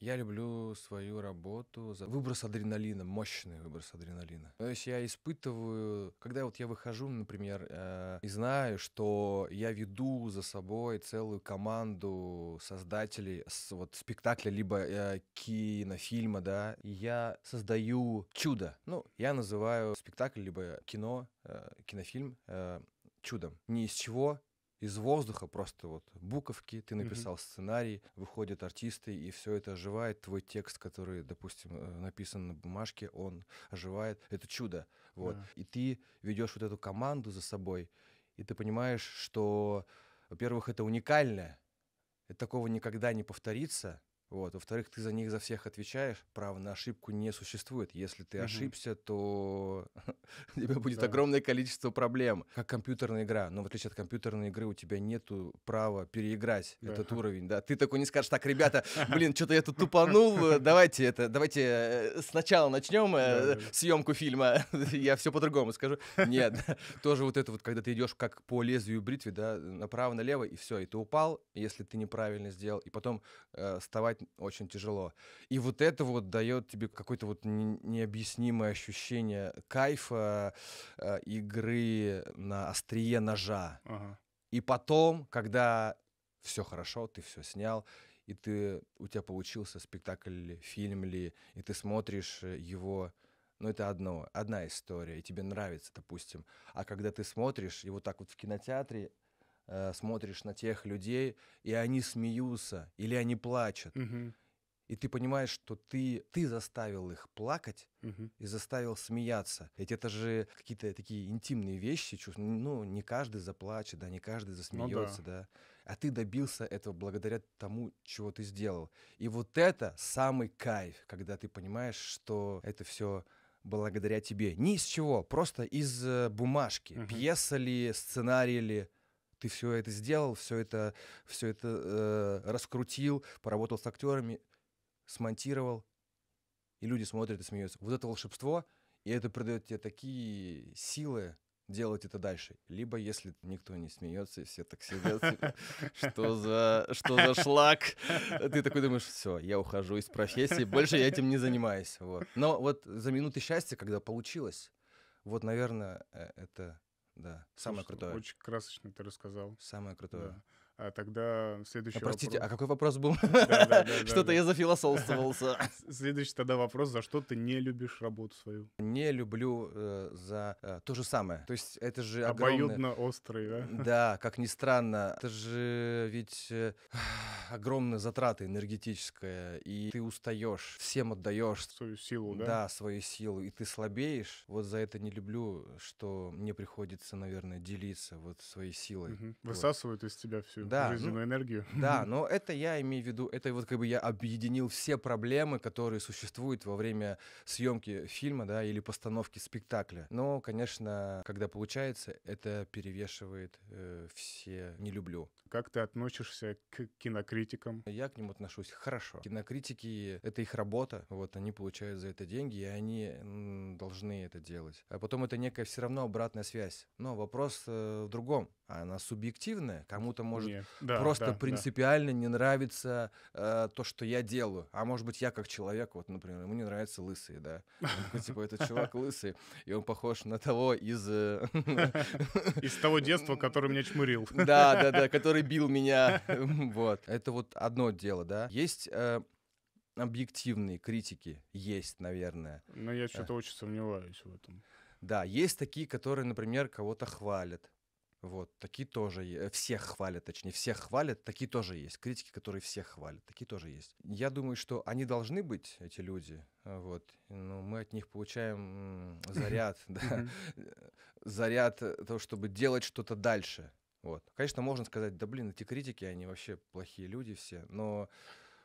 Я люблю свою работу за выброс адреналина, мощный выброс адреналина. То есть я испытываю, когда вот я выхожу, например, э, и знаю, что я веду за собой целую команду создателей с- вот спектакля либо э, кинофильма, да, и я создаю чудо. Ну, я называю спектакль либо кино, э, кинофильм э, чудом. Ни из чего, из воздуха просто вот буковки, ты написал сценарий, выходят артисты, и все это оживает. Твой текст, который, допустим, э, написан на бумажке, он оживает. Это чудо. Вот. Да. И ты ведешь вот эту команду за собой, и ты понимаешь, что, во-первых, это уникально, и такого никогда не повторится. Вот. Во-вторых, ты за них за всех отвечаешь, права на ошибку не существует. Если ты Мгм. ошибся, то у тебя будет Да. огромное количество проблем. Как компьютерная игра. Но в отличие от компьютерной игры, у тебя нету права переиграть Да. этот уровень. Да? Ты такой не скажешь, так, ребята, блин, что-то я тут тупанул, э, давайте это, давайте э, сначала начнем Да-да-да. съемку фильма, я все по-другому скажу. Нет, тоже вот это вот, когда ты идешь как по лезвию бритвы, да, направо-налево, и все, и ты упал, если ты неправильно сделал, и потом э, вставать очень тяжело. И вот это вот дает тебе какое-то вот не- необъяснимое ощущение кайфа э, игры на острие ножа. Ага. И потом, когда все хорошо, ты все снял, и ты, у тебя получился спектакль ли, фильм ли, и ты смотришь э, его, ну это одно, одна история, и тебе нравится, допустим. А когда ты смотришь, и вот так вот в кинотеатре э, смотришь на тех людей, и они смеются, или они плачут, Мгм. и ты понимаешь, что ты, ты заставил их плакать, Мгм. и заставил смеяться. Ведь это же какие-то такие интимные вещи, ну, не каждый заплачет, да, не каждый засмеется, да. А ты добился этого благодаря тому, чего ты сделал. И вот это самый кайф, когда ты понимаешь, что это все благодаря тебе. Ни из чего, просто из э, бумажки. Мгм. Пьеса ли, сценарий ли. Ты все это сделал, все это, все это э, раскрутил, поработал с актерами, смонтировал, и люди смотрят и смеются. Вот это волшебство, и это придает тебе такие силы делать это дальше. Либо если никто не смеется, и все так сидят, что за, что за шлак? Ты такой думаешь, все, я ухожу из профессии, больше я этим не занимаюсь. Вот. Но вот за минуты счастья, когда получилось, вот, наверное, э, это, да, самое Слушай, крутое. Очень красочно ты рассказал. Самое крутое. Да. А тогда следующий А, простите, а вопрос. какой вопрос был? Что-то я зафилософствовался. Следующий тогда вопрос. За что ты не любишь работу свою? Не люблю э, за э, то же самое. То есть это же. Обоюдно острый, да? Да, как ни странно, это же ведь э, огромная затрата энергетическая, и ты устаешь, всем отдаешь, Свою силу, да? да, свою силу, и ты слабеешь. Вот за это не люблю, что мне приходится, наверное, делиться вот своей силой. Высасывают из тебя всю Да, ну, жизненную энергию. Да, но это я имею в виду, это вот как бы я объединил все проблемы, которые существуют во время съемки фильма, да, или постановки спектакля. Но, конечно, когда получается, это перевешивает э, все «не люблю». Как ты относишься к кинокритикам? Я к ним отношусь хорошо. Кинокритики — это их работа, вот, они получают за это деньги, и они должны это делать. А потом это некая все равно обратная связь. Но вопрос э, в другом. Она субъективная, кому-то может Не, да, просто да, да. принципиально не нравится э, то, что я делаю. А может быть, я как человек, вот, например, ему не нравятся лысые, да. Он типа, этот чувак лысый, и он похож на того из... э, Из того детства, который меня чмырил. Да, да, да, который бил меня. Вот. Это вот одно дело, да. Есть э, объективные критики, есть, наверное. Но я что-то очень сомневаюсь в этом. Да, есть такие, которые, например, кого-то хвалят. Вот, такие тоже, е- всех хвалят, точнее, всех хвалят, такие тоже есть. Критики, которые всех хвалят, такие тоже есть. Я думаю, что они должны быть, эти люди, а, вот. Но мы от них получаем заряд, да, Мгм. заряд э, того, чтобы делать что-то дальше. Вот. Конечно, можно сказать, да блин, эти критики, они вообще плохие люди все, но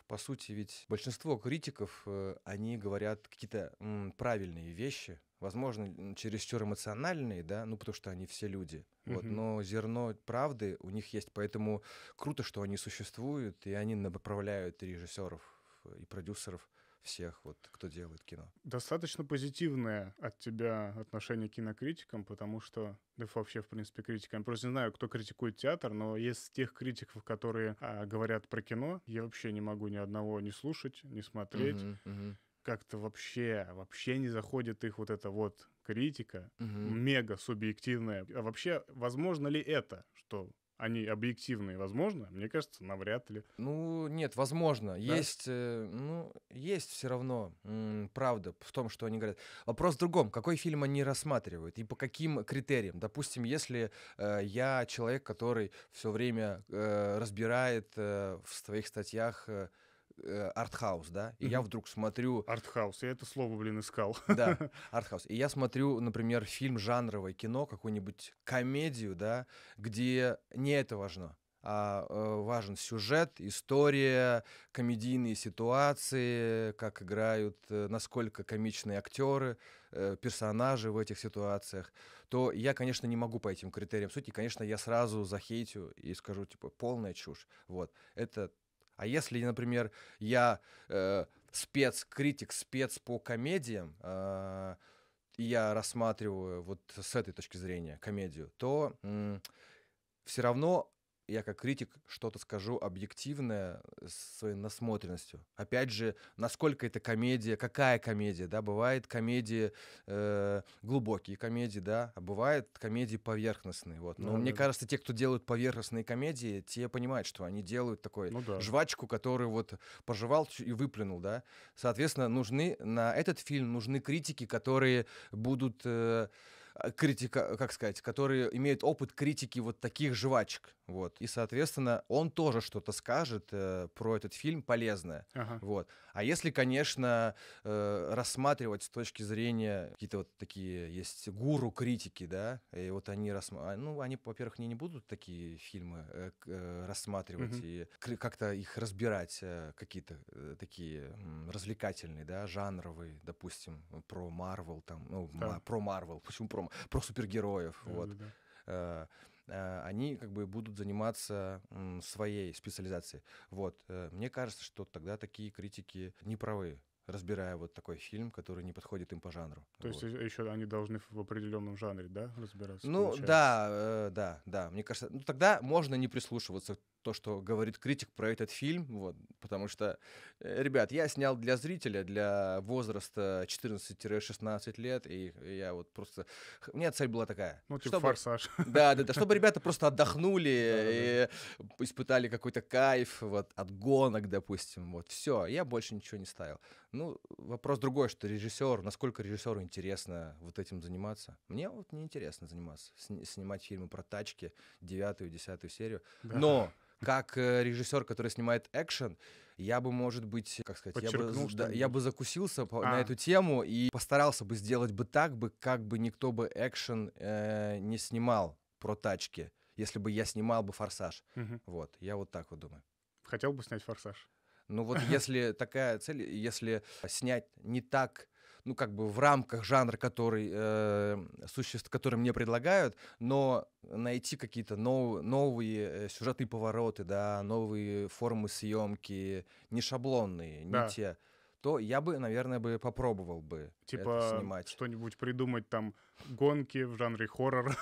по сути ведь большинство критиков, э, они говорят какие-то правильные вещи, возможно, чересчур эмоциональные, да, ну потому что они все люди, вот, Мгм. но зерно правды у них есть, поэтому круто, что они существуют, и они направляют режиссеров э, и продюсеров всех, вот, кто делает кино. Достаточно позитивное от тебя отношение к кинокритикам, потому что, да вообще, в принципе, критикам. Я просто не знаю, кто критикует театр, но из тех критиков, которые а, говорят про кино, я вообще не могу ни одного не слушать, не смотреть. Мгм, мгм, Как-то вообще, вообще не заходит их вот эта вот критика, мгм. мега субъективная. А вообще, возможно ли это, что они объективные? Возможно? Мне кажется, навряд ли. Ну, нет, возможно. Есть, э, ну, есть все равно м, правда в том, что они говорят. Вопрос в другом. Какой фильм они рассматривают и по каким критериям? Допустим, если э, я человек, который все время э, разбирает э, в своих статьях э, артхаус, да, и я вдруг смотрю, Артхаус, я это слово, блин, искал. да, артхаус, и я смотрю, например, фильм жанровое кино, какую-нибудь комедию, да, где не это важно, а э, важен сюжет, история, комедийные ситуации, как играют, э, насколько комичные актеры, э, персонажи в этих ситуациях, то я, конечно, не могу по этим критериям судить, и, конечно, я сразу захейтю и скажу, типа, полная чушь. Вот, это... А если, например, я э, спец, критик, спец по комедиям, э, я рассматриваю вот с этой точки зрения комедию, то все равно я как критик что-то скажу объективное с своей насмотренностью. Опять же, насколько это комедия, какая комедия, да, бывает комедии э, глубокие комедии, да, а бывает комедии поверхностные, вот. Но Да, мне да, кажется, те, кто делают поверхностные комедии, те понимают, что они делают такой Ну да. жвачку, которую вот пожевал и выплюнул, да. Соответственно, нужны на этот фильм нужны критики, которые будут э, критика, как сказать, которые имеют опыт критики вот таких жвачек, вот. И, соответственно, он тоже что-то скажет э, про этот фильм полезное, Ага. вот. А если, конечно, э, рассматривать с точки зрения какие-то вот такие есть гуру критики, да, и вот они рассма- а, ну, они, во-первых, не, не будут такие фильмы э, э, рассматривать Мгм. и как-то их разбирать, э, какие-то э, такие м, развлекательные, да, жанровые, допустим, про Марвел, там, ну, Да. про Марвел, почему про, про супергероев, вот Да-да-да. э, э, они как бы будут заниматься своей специализацией. Вот. э, Мне кажется, что тогда такие критики не правы, разбирая вот такой фильм, который не подходит им по жанру. То есть Вот. еще они должны в определенном жанре, да, разбираться? Ну получается? да, э, да, да. Мне кажется, ну тогда можно не прислушиваться то, что говорит критик про этот фильм, вот, потому что, э, ребят, я снял для зрителя, для возраста 14-16 лет, и я вот просто... У меня цель была такая. Ну, типа чтобы- форсаж. Да, да, да, чтобы ребята просто отдохнули и испытали какой-то кайф вот, от гонок, допустим. Вот, все, я больше ничего не ставил. Ну, вопрос другой, что режиссер, насколько режиссеру интересно вот этим заниматься. Мне вот не интересно заниматься, сни- снимать фильмы про тачки, девятую, десятую серию. Но как э, режиссер, который снимает экшен, я бы, может быть, как сказать, я бы, да, я бы закусился по- А. на эту тему и постарался бы сделать бы так, бы, как бы никто бы экшен э, не снимал про тачки. если бы я снимал бы «Форсаж». Мгм. Вот, я вот так вот думаю. Хотел бы снять «Форсаж». Ну вот если такая цель, если снять не так, ну как бы в рамках жанра, который, э, существ, который мне предлагают, но найти какие-то нов- новые э, сюжетные повороты, да, новые формы съемки, не шаблонные, не Да. те, то я бы, наверное, бы попробовал бы Типа что-нибудь придумать там, гонки в жанре хоррор,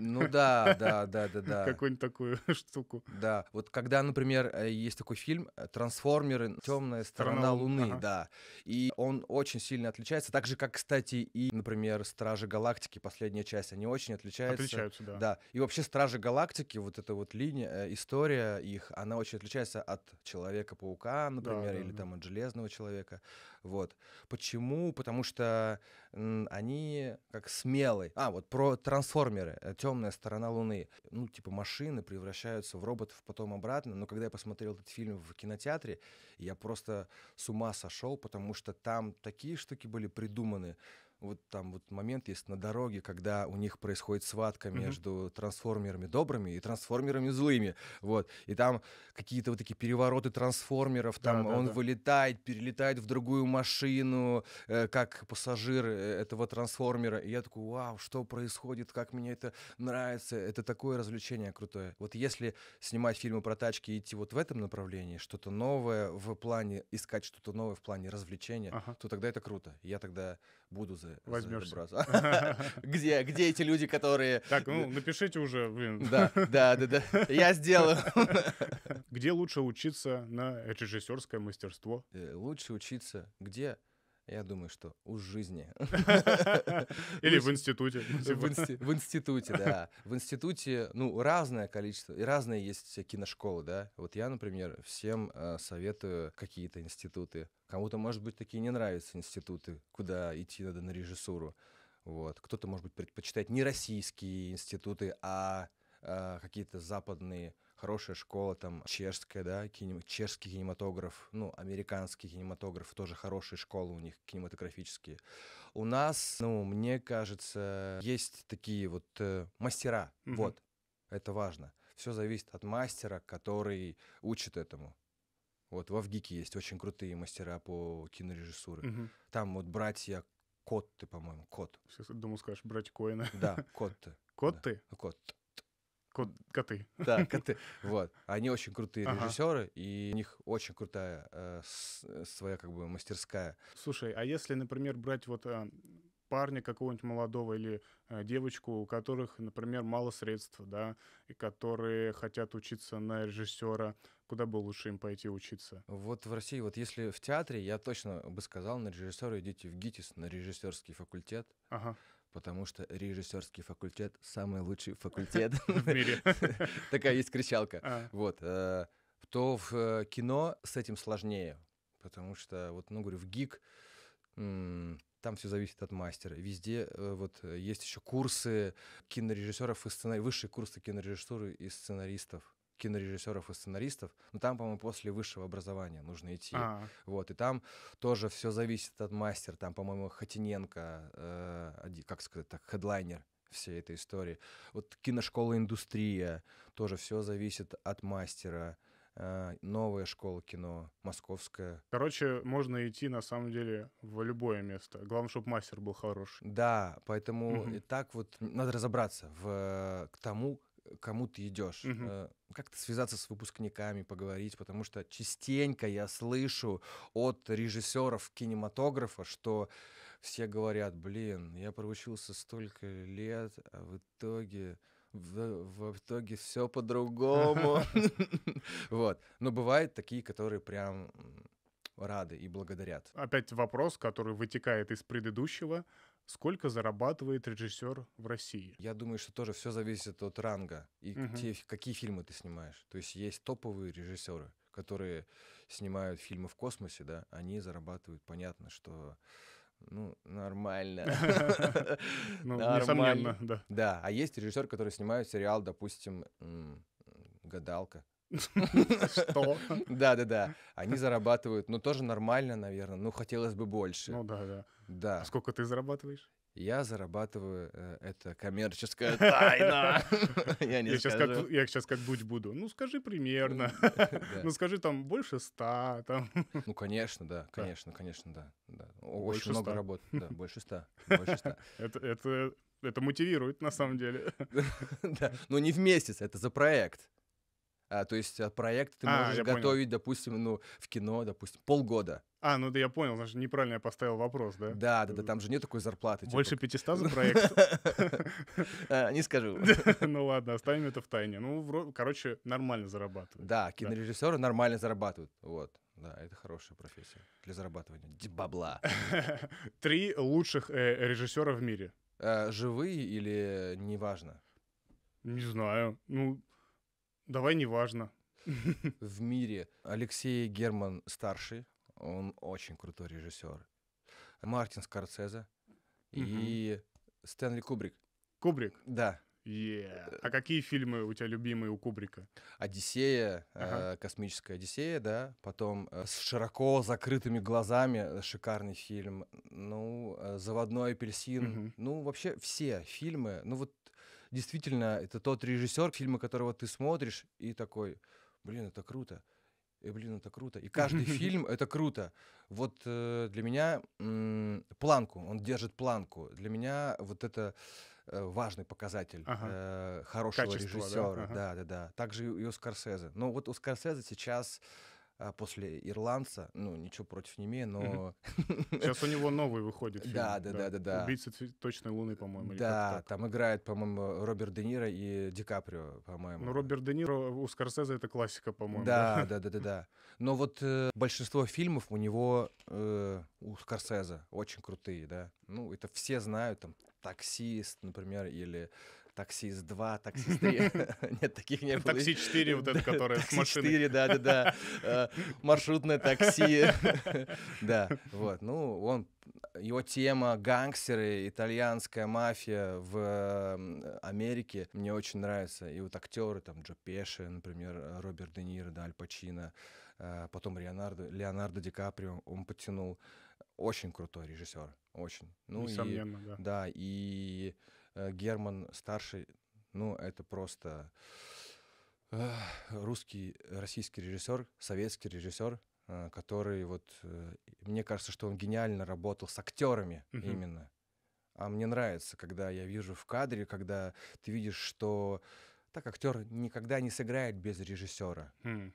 Ну да, да, да, да, да. какую-нибудь такую штуку. Да, вот когда, например, э, есть такой фильм э, «Трансформеры. Темная сторона Сторона Лу- Луны», ага. да, и он очень сильно отличается, так же, как, кстати, и, например, «Стражи Галактики», последняя часть, они очень отличаются. Отличаются, да. Да, и вообще «Стражи Галактики», вот эта вот линия, э, история их, она очень отличается от Человека-паука, например, да, или да. там от Железного Человека. Вот. Почему? Потому что они как смелые. А, вот про трансформеры, темная сторона Луны. Ну, типа машины превращаются в роботов, потом обратно. Но когда я посмотрел этот фильм в кинотеатре, я просто с ума сошел, потому что там такие штуки были придуманы. Вот там вот момент есть на дороге, когда у них происходит схватка Мгм. между трансформерами добрыми и трансформерами злыми. Вот. И там какие-то вот такие перевороты трансформеров, там Да, да, он да. вылетает, перелетает в другую машину, э, как пассажир э, этого трансформера. И я такой, вау, что происходит, как мне это нравится. Это такое развлечение крутое. Вот если снимать фильмы про тачки и идти вот в этом направлении, что-то новое в плане, искать что-то новое в плане развлечения, Ага. то тогда это круто. Я тогда буду за, за Возьмешься. браться. Где, где эти люди, которые... Так, ну напишите уже, блин, Да, да, да, да. Я сделаю. где лучше учиться на режиссерское мастерство? Э, Лучше учиться где? Я думаю, что у жизни. Или в институте? В, типа. институте, да. В институте, ну, разное количество, и разные есть киношколы, да. Вот я, например, всем э, советую какие-то институты. Кому-то, может быть, такие не нравятся институты, куда идти надо на режиссуру. Вот. Кто-то, может быть, предпочитает не российские институты, а э, какие-то западные хорошая школа, там, чешская, да, кинем- чешский кинематограф, ну, американский кинематограф, тоже хорошие школы у них кинематографические. У нас, ну, мне кажется, есть такие вот э, мастера, Мгм. вот, это важно. Все зависит от мастера, который учит этому. Вот в Авгике есть очень крутые мастера по кинорежиссуре. Мгм. Там вот братья Котты, по-моему, Кот. Сейчас думал, скажешь, брать Коина. Да, Котты. Кот ты? Кот. Кот, коты. Да, коты. Вот. Они очень крутые Ага. режиссеры, и у них очень крутая э, с- э, своя как бы мастерская. Слушай, а если, например, брать вот а, парня какого-нибудь молодого или а, девочку, у которых, например, мало средств, да, и которые хотят учиться на режиссера, куда бы лучше им пойти учиться? Вот в России, вот если в театре, я точно бы сказал, на режиссера идите в ГИТИС, на режиссерский факультет, Ага, потому что режиссерский факультет самый лучший факультет. в мире. Такая есть кричалка. А, Вот. э, То в э, кино с этим сложнее, потому что, вот, ну, говорю, в ГИК там все зависит от мастера. Везде э, вот есть еще курсы кинорежиссеров и сценаристов, высшие курсы кинорежиссуры и сценаристов кинорежиссеров и сценаристов, но там, по-моему, после высшего образования нужно идти. а, Вот, и там тоже все зависит от мастера. Там, по-моему, Хатиненко, э, как сказать так, хедлайнер всей этой истории. Вот киношкола индустрия, тоже все зависит от мастера. Э, новая школа кино, московская. Короче, можно идти, на самом деле, в любое место. Главное, чтобы мастер был хороший. Да, поэтому Мгм. и так вот надо разобраться в, к тому, кому ты идешь. Мгм. Э, Как-то связаться с выпускниками, поговорить, потому что частенько я слышу от режиссеров кинематографа, что все говорят, блин, я проучился столько лет, а в итоге в, в итоге все по-другому. Вот. Но бывают такие, которые прям рады и благодарят. Опять вопрос, который вытекает из предыдущего. Сколько зарабатывает режиссер в России? Я думаю, что тоже все зависит от ранга и Мгм. те, какие фильмы ты снимаешь. То есть есть топовые режиссеры, которые снимают фильмы в космосе, да, они зарабатывают, понятно, что ну, нормально. Ну, несомненно, да. Да, а есть режиссер, который снимает сериал, допустим, «Гадалка». Что? Да, да, да. Они зарабатывают, ну, тоже нормально, наверное. Ну, хотелось бы больше. Ну да, да. А сколько ты зарабатываешь? Я зарабатываю, э, это коммерческая тайна. Я не скажу. как, я сейчас как дуть буду. Ну, скажи примерно. Ну, скажи там больше ста. Ну, конечно, да, конечно, конечно, да. Очень много да, больше ста. Это, мотивирует, на самом деле. Да, но не в месяц, это за проект. А, то есть а, проект ты А, можешь я понял. готовить, допустим, ну, в кино, допустим, полгода. А, ну да я понял, значит, неправильно я поставил вопрос, да? Да, да, да, там же нет такой зарплаты. типа. Больше 500 за проект? А, Не скажу. Ну ладно, оставим это в тайне. Ну, короче, нормально зарабатывают. Да, кинорежиссеры нормально зарабатывают. Вот. Да, это хорошая профессия для зарабатывания бабла. Три лучших э, режиссера в мире. Живые или неважно? Не знаю. Ну, давай неважно. В мире Алексей Герман старший, он очень крутой режиссер. Мартин Скорсезе и Стэнли Кубрик. Кубрик. Да, Е. А какие фильмы у тебя любимые у Кубрика? Одиссея, Ага. э, космическая Одиссея, да. Потом э, с широко закрытыми глазами э, шикарный фильм. Ну, э, Заводной апельсин. Мгм. Ну, вообще все фильмы. Ну вот действительно, это тот режиссер, фильмы которого ты смотришь и такой, блин, это круто. И, блин, это круто. И каждый фильм это круто. Вот э, для меня м, планку, он держит планку. Для меня вот это э, важный показатель Ага. э, хорошего Качество, да? режиссера. Ага. Да, да, да. Также и у Скорсезе. Но вот у Скорсезе сейчас а, после ирландца, ну ничего против не имею, но Сейчас у него новый выходит фильм. Да, да, да, да, да. Убийца цветочной луны, по-моему. да, там играет, по-моему, Роберт Де Ниро и Ди Каприо, по-моему. Ну, Роберт Де Ниро у Скорсезе это классика, по-моему. Да, да, да, да, да. Но вот э, большинство фильмов у него э, у Скорсезе очень крутые, да. Ну, это все знают, там, таксист, например, или таксист 2, таксист 3. Нет, таких не было. Такси 4, вот это, которое с машиной. 4, да, да, да. Э, Маршрутное такси. Да, вот. Ну, он его тема гангстеры, итальянская мафия в Америке мне очень нравится. И вот актеры, там, Джо Пеши, например, Роберт Де Ниро, да, Аль Пачино, э, потом Леонардо, Леонардо Ди Каприо, он подтянул. Очень крутой режиссер, очень. Ну, и, Несомненно, да. да, и Герман старший, ну, это просто э, русский, российский режиссер, советский режиссер, э, который вот, э, мне кажется, что он гениально работал с актерами Мгм. именно. А мне нравится, когда я вижу в кадре, когда ты видишь, что так актер никогда не сыграет без режиссера. Хм.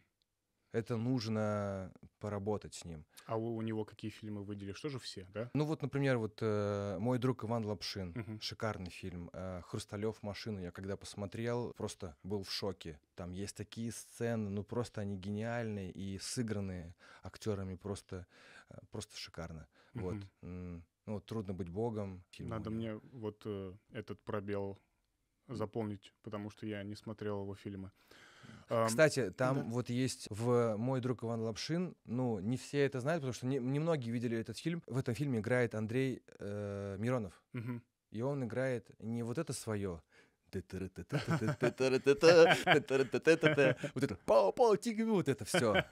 Это нужно поработать с ним. А у, у него какие фильмы выделишь? Тоже все, да? Ну вот, например, вот э, мой друг Иван Лапшин, Мгм. шикарный фильм. Э, Хрусталев машину я когда посмотрел, просто был в шоке. Там есть такие сцены, ну просто они гениальные и сыгранные актерами просто, э, просто шикарно. Вот. Мгм. М, Ну, вот трудно быть богом. фильм Надо мне вот э, этот пробел запомнить, потому что я не смотрел его фильмы. Кстати, там да. вот есть в «Мой друг Иван Лапшин», ну, не все это знают, потому что не- немногие видели этот фильм. В этом фильме играет Андрей э, Миронов. мгм. И он играет не вот это свое. Вот это пау пау тиги вот это все,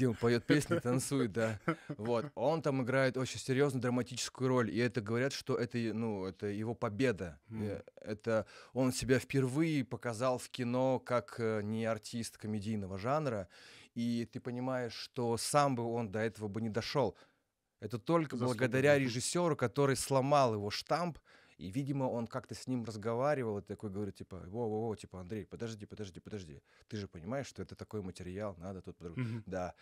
он поет песни, танцует, да. Вот. Он там играет очень серьезную драматическую роль, и это говорят, что это, ну, это его победа. Э, Это он себя впервые показал в кино как не артист комедийного жанра, и ты понимаешь, что сам бы он до этого бы не дошел. Это только Заслуга, благодаря да. режиссеру, который сломал его штамп, и, видимо, он как-то с ним разговаривал, и такой говорит, типа, во-во-во, типа, Андрей, подожди, подожди, подожди. Ты же понимаешь, что это такой материал, надо тут... подруг-». Мгм. Да.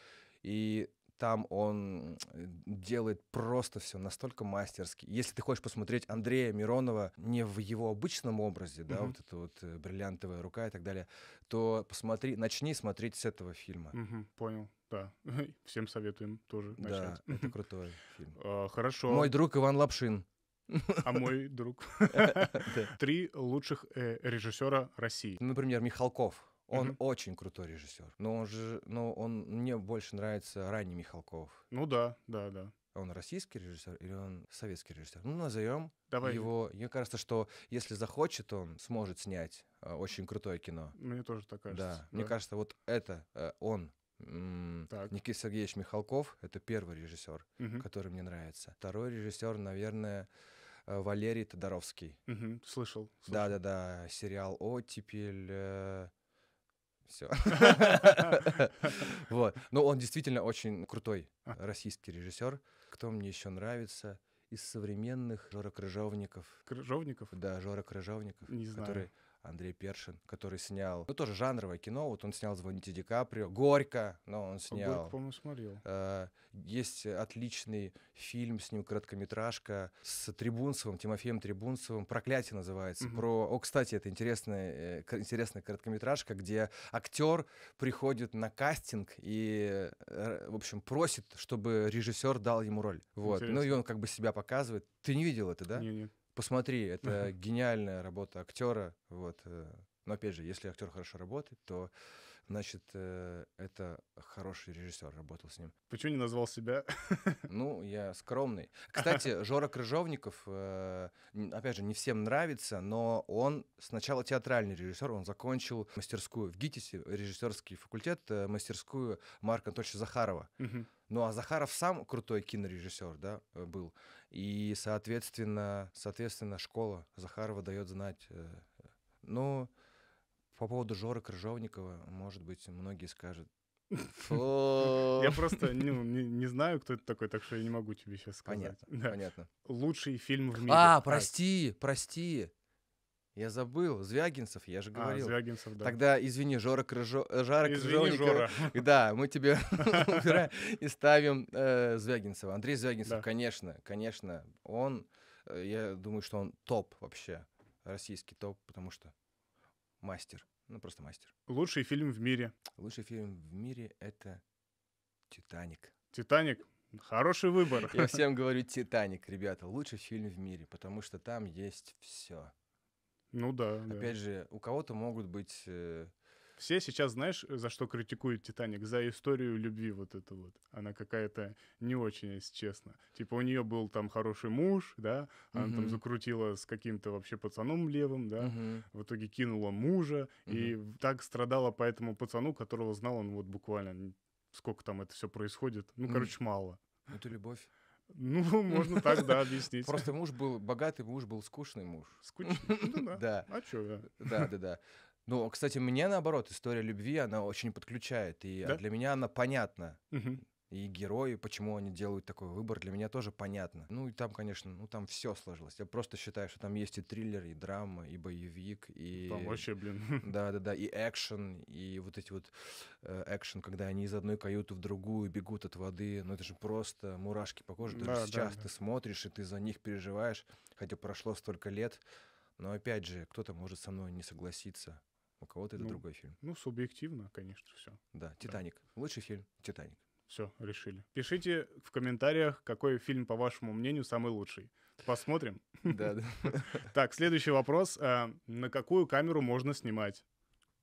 И там он э, делает просто все настолько мастерски. Если ты хочешь посмотреть Андрея Миронова не в его обычном образе, да, Мгм. вот это вот э, бриллиантовая рука и так далее, то посмотри, начни смотреть с этого фильма. Мгм, Понял, да. Всем советуем тоже Да, начать. это крутой фильм. А, Хорошо. Мой друг Иван Лапшин. А мой друг. Да. Три лучших э, режиссера России. Например, Михалков. Он Мгм. очень крутой режиссер. Но он же, но он мне больше нравится ранний Михалков. Ну да, да, да. Он российский режиссер или он советский режиссер? Ну, назовем Давай. его. Мне кажется, что если захочет, он сможет снять э, очень крутое кино. Мне тоже так кажется. Да. Мне кажется, вот это э, он. Так. Никита Сергеевич Михалков это первый режиссер, Мгм. который мне нравится. Второй режиссер, наверное, э, Валерий Тодоровский. Мгм, слышал. Да-да-да, сериал «Оттепель». Все. Вот. Но он действительно очень крутой А. российский режиссер. Кто мне еще нравится? Из современных Жора Крыжовников. Крыжовников? Да, Жора Крыжовников. Не знаю. Который Андрей Першин, который снял, ну, тоже жанровое кино. Вот он снял «Звоните Ди Каприо», «Горько», но он снял. Горько, по-моему, смотрел. Э, Есть отличный фильм с ним, короткометражка, с Трибунцевым, Тимофеем Трибунцевым, «Проклятие» называется. Мгм. Про... О, кстати, это интересная, э, интересная короткометражка, где актер приходит на кастинг и, э, в общем, просит, чтобы режиссер дал ему роль. Вот. Ну и Интересно. он как бы себя показывает. Ты не видел это, да? Не-не. Посмотри, это гениальная работа актера. Вот. э. Но опять же, если актер хорошо работает, то значит э, это хороший режиссер работал с ним. Почему не назвал себя? Ну, я скромный. Кстати, Жора Крыжовников, э, опять же, не всем нравится, но он сначала театральный режиссер, он закончил мастерскую в ГИТИСе, режиссерский факультет, мастерскую Марка Анатольевича Захарова. Ну, а Захаров сам крутой кинорежиссер, да, был. И, соответственно, соответственно, школа Захарова дает знать. э. Ну, по поводу Жоры Крыжовникова, может быть, многие скажут. Я просто ну, не, не знаю, кто это такой, так что я не могу тебе сейчас сказать. Понятно, Да. понятно. Лучший фильм в мире. А, прости, прости. Я забыл. Звягинцев, я же А, говорил. Звягинцев, да. Тогда извини, Жора, Крыжо... э, Жара Извини, Крыжовникова. Жора. Да, мы тебе и ставим э, Звягинцева. Андрей Звягинцев, Да. конечно, конечно. Он, э, я думаю, что он топ вообще. Российский топ, потому что мастер. Ну, просто мастер. Лучший фильм в мире. Лучший фильм в мире — это «Титаник». Титаник. Хороший выбор. Я всем говорю «Титаник», ребята. Лучший фильм в мире, потому что там есть все. Ну да. да. Опять же, у кого-то могут быть... э, Все сейчас, знаешь, за что критикуют Титаник? За историю любви вот эту вот. Она какая-то не очень, если честно. Типа у нее был там хороший муж, да, она там Мгм. закрутила с каким-то вообще пацаном левым, да, мгм. в итоге кинула мужа и в- так страдала по этому пацану, которого знал он вот буквально сколько там это все происходит. Ну, короче, мало. Это любовь. Ну, можно так, да, объяснить. Просто муж был богатый, муж был скучный муж. скучно. Ну да. А чё, да. да, да, да. Ну, кстати, мне наоборот, история любви, она очень подключает. И Да? для меня она понятна. И герои, почему они делают такой выбор, для меня тоже понятно. Ну и там, конечно, ну там все сложилось. Я просто считаю, что там есть и триллер, и драма, и боевик, и... Там вообще, блин. Да, да, да, и экшен, и вот эти вот э, экшен, когда они из одной каюты в другую бегут от воды, ну это же просто мурашки по коже. Даже Да, да, сейчас да. ты смотришь, и ты за них переживаешь, хотя прошло столько лет. Но опять же, кто-то может со мной не согласиться. У кого-то это Ну, другой фильм. Ну, субъективно, конечно, все. Да, Титаник. Лучший фильм Титаник. Все, решили. Пишите в комментариях, какой фильм, по вашему мнению, самый лучший. Посмотрим. Да, да. Так, следующий вопрос. А, На какую камеру можно снимать?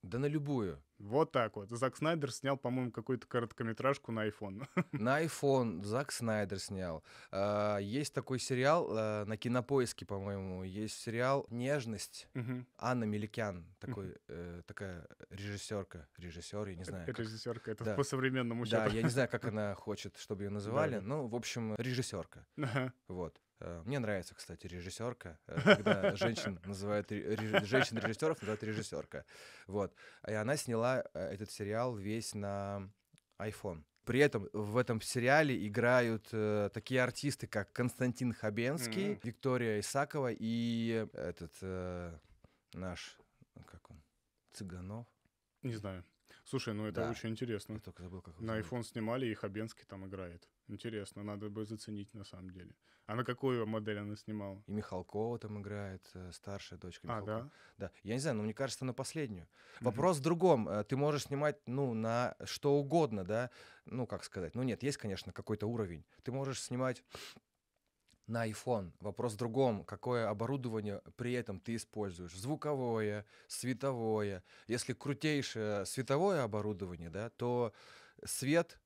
Да на любую. Вот так вот. Зак Снайдер снял, по-моему, какую-то короткометражку на iPhone. На iPhone Зак Снайдер снял. А, Есть такой сериал а, на Кинопоиске, по-моему. Есть сериал «Нежность». Мгм. Анна Меликян, такой, э, такая режиссерка, режиссер, я не знаю. как- Режиссерка, это Да. по-современному Да, счету. я не знаю, как она хочет, чтобы ее называли. да. Ну, в общем, режиссерка. Ага. Вот. Э, Мне нравится, кстати, режиссерка, э, когда женщин называют ре- ре- женщин-режиссеров называют режиссерка. Вот. И она сняла э, этот сериал весь на iPhone. При этом в этом сериале играют э, такие артисты, как Константин Хабенский, Мгм. Виктория Исакова и этот э, наш, как он, Цыганов. Не знаю. Слушай, ну это Да. очень интересно. Я только забыл, как На iPhone снимали, и Хабенский там играет. Интересно, надо бы заценить на самом деле. А на какую модель она снимала? И Михалкова там играет, э, старшая дочка А, Михалкова. да? Да, я не знаю, но мне кажется, на последнюю. Мгм. Вопрос в другом. Э, Ты можешь снимать, ну, на что угодно, да? Ну, как сказать? Ну, нет, есть, конечно, какой-то уровень. Ты можешь снимать на iPhone. Вопрос в другом. Какое оборудование при этом ты используешь? Звуковое, световое. Если крутейшее световое оборудование, да, то свет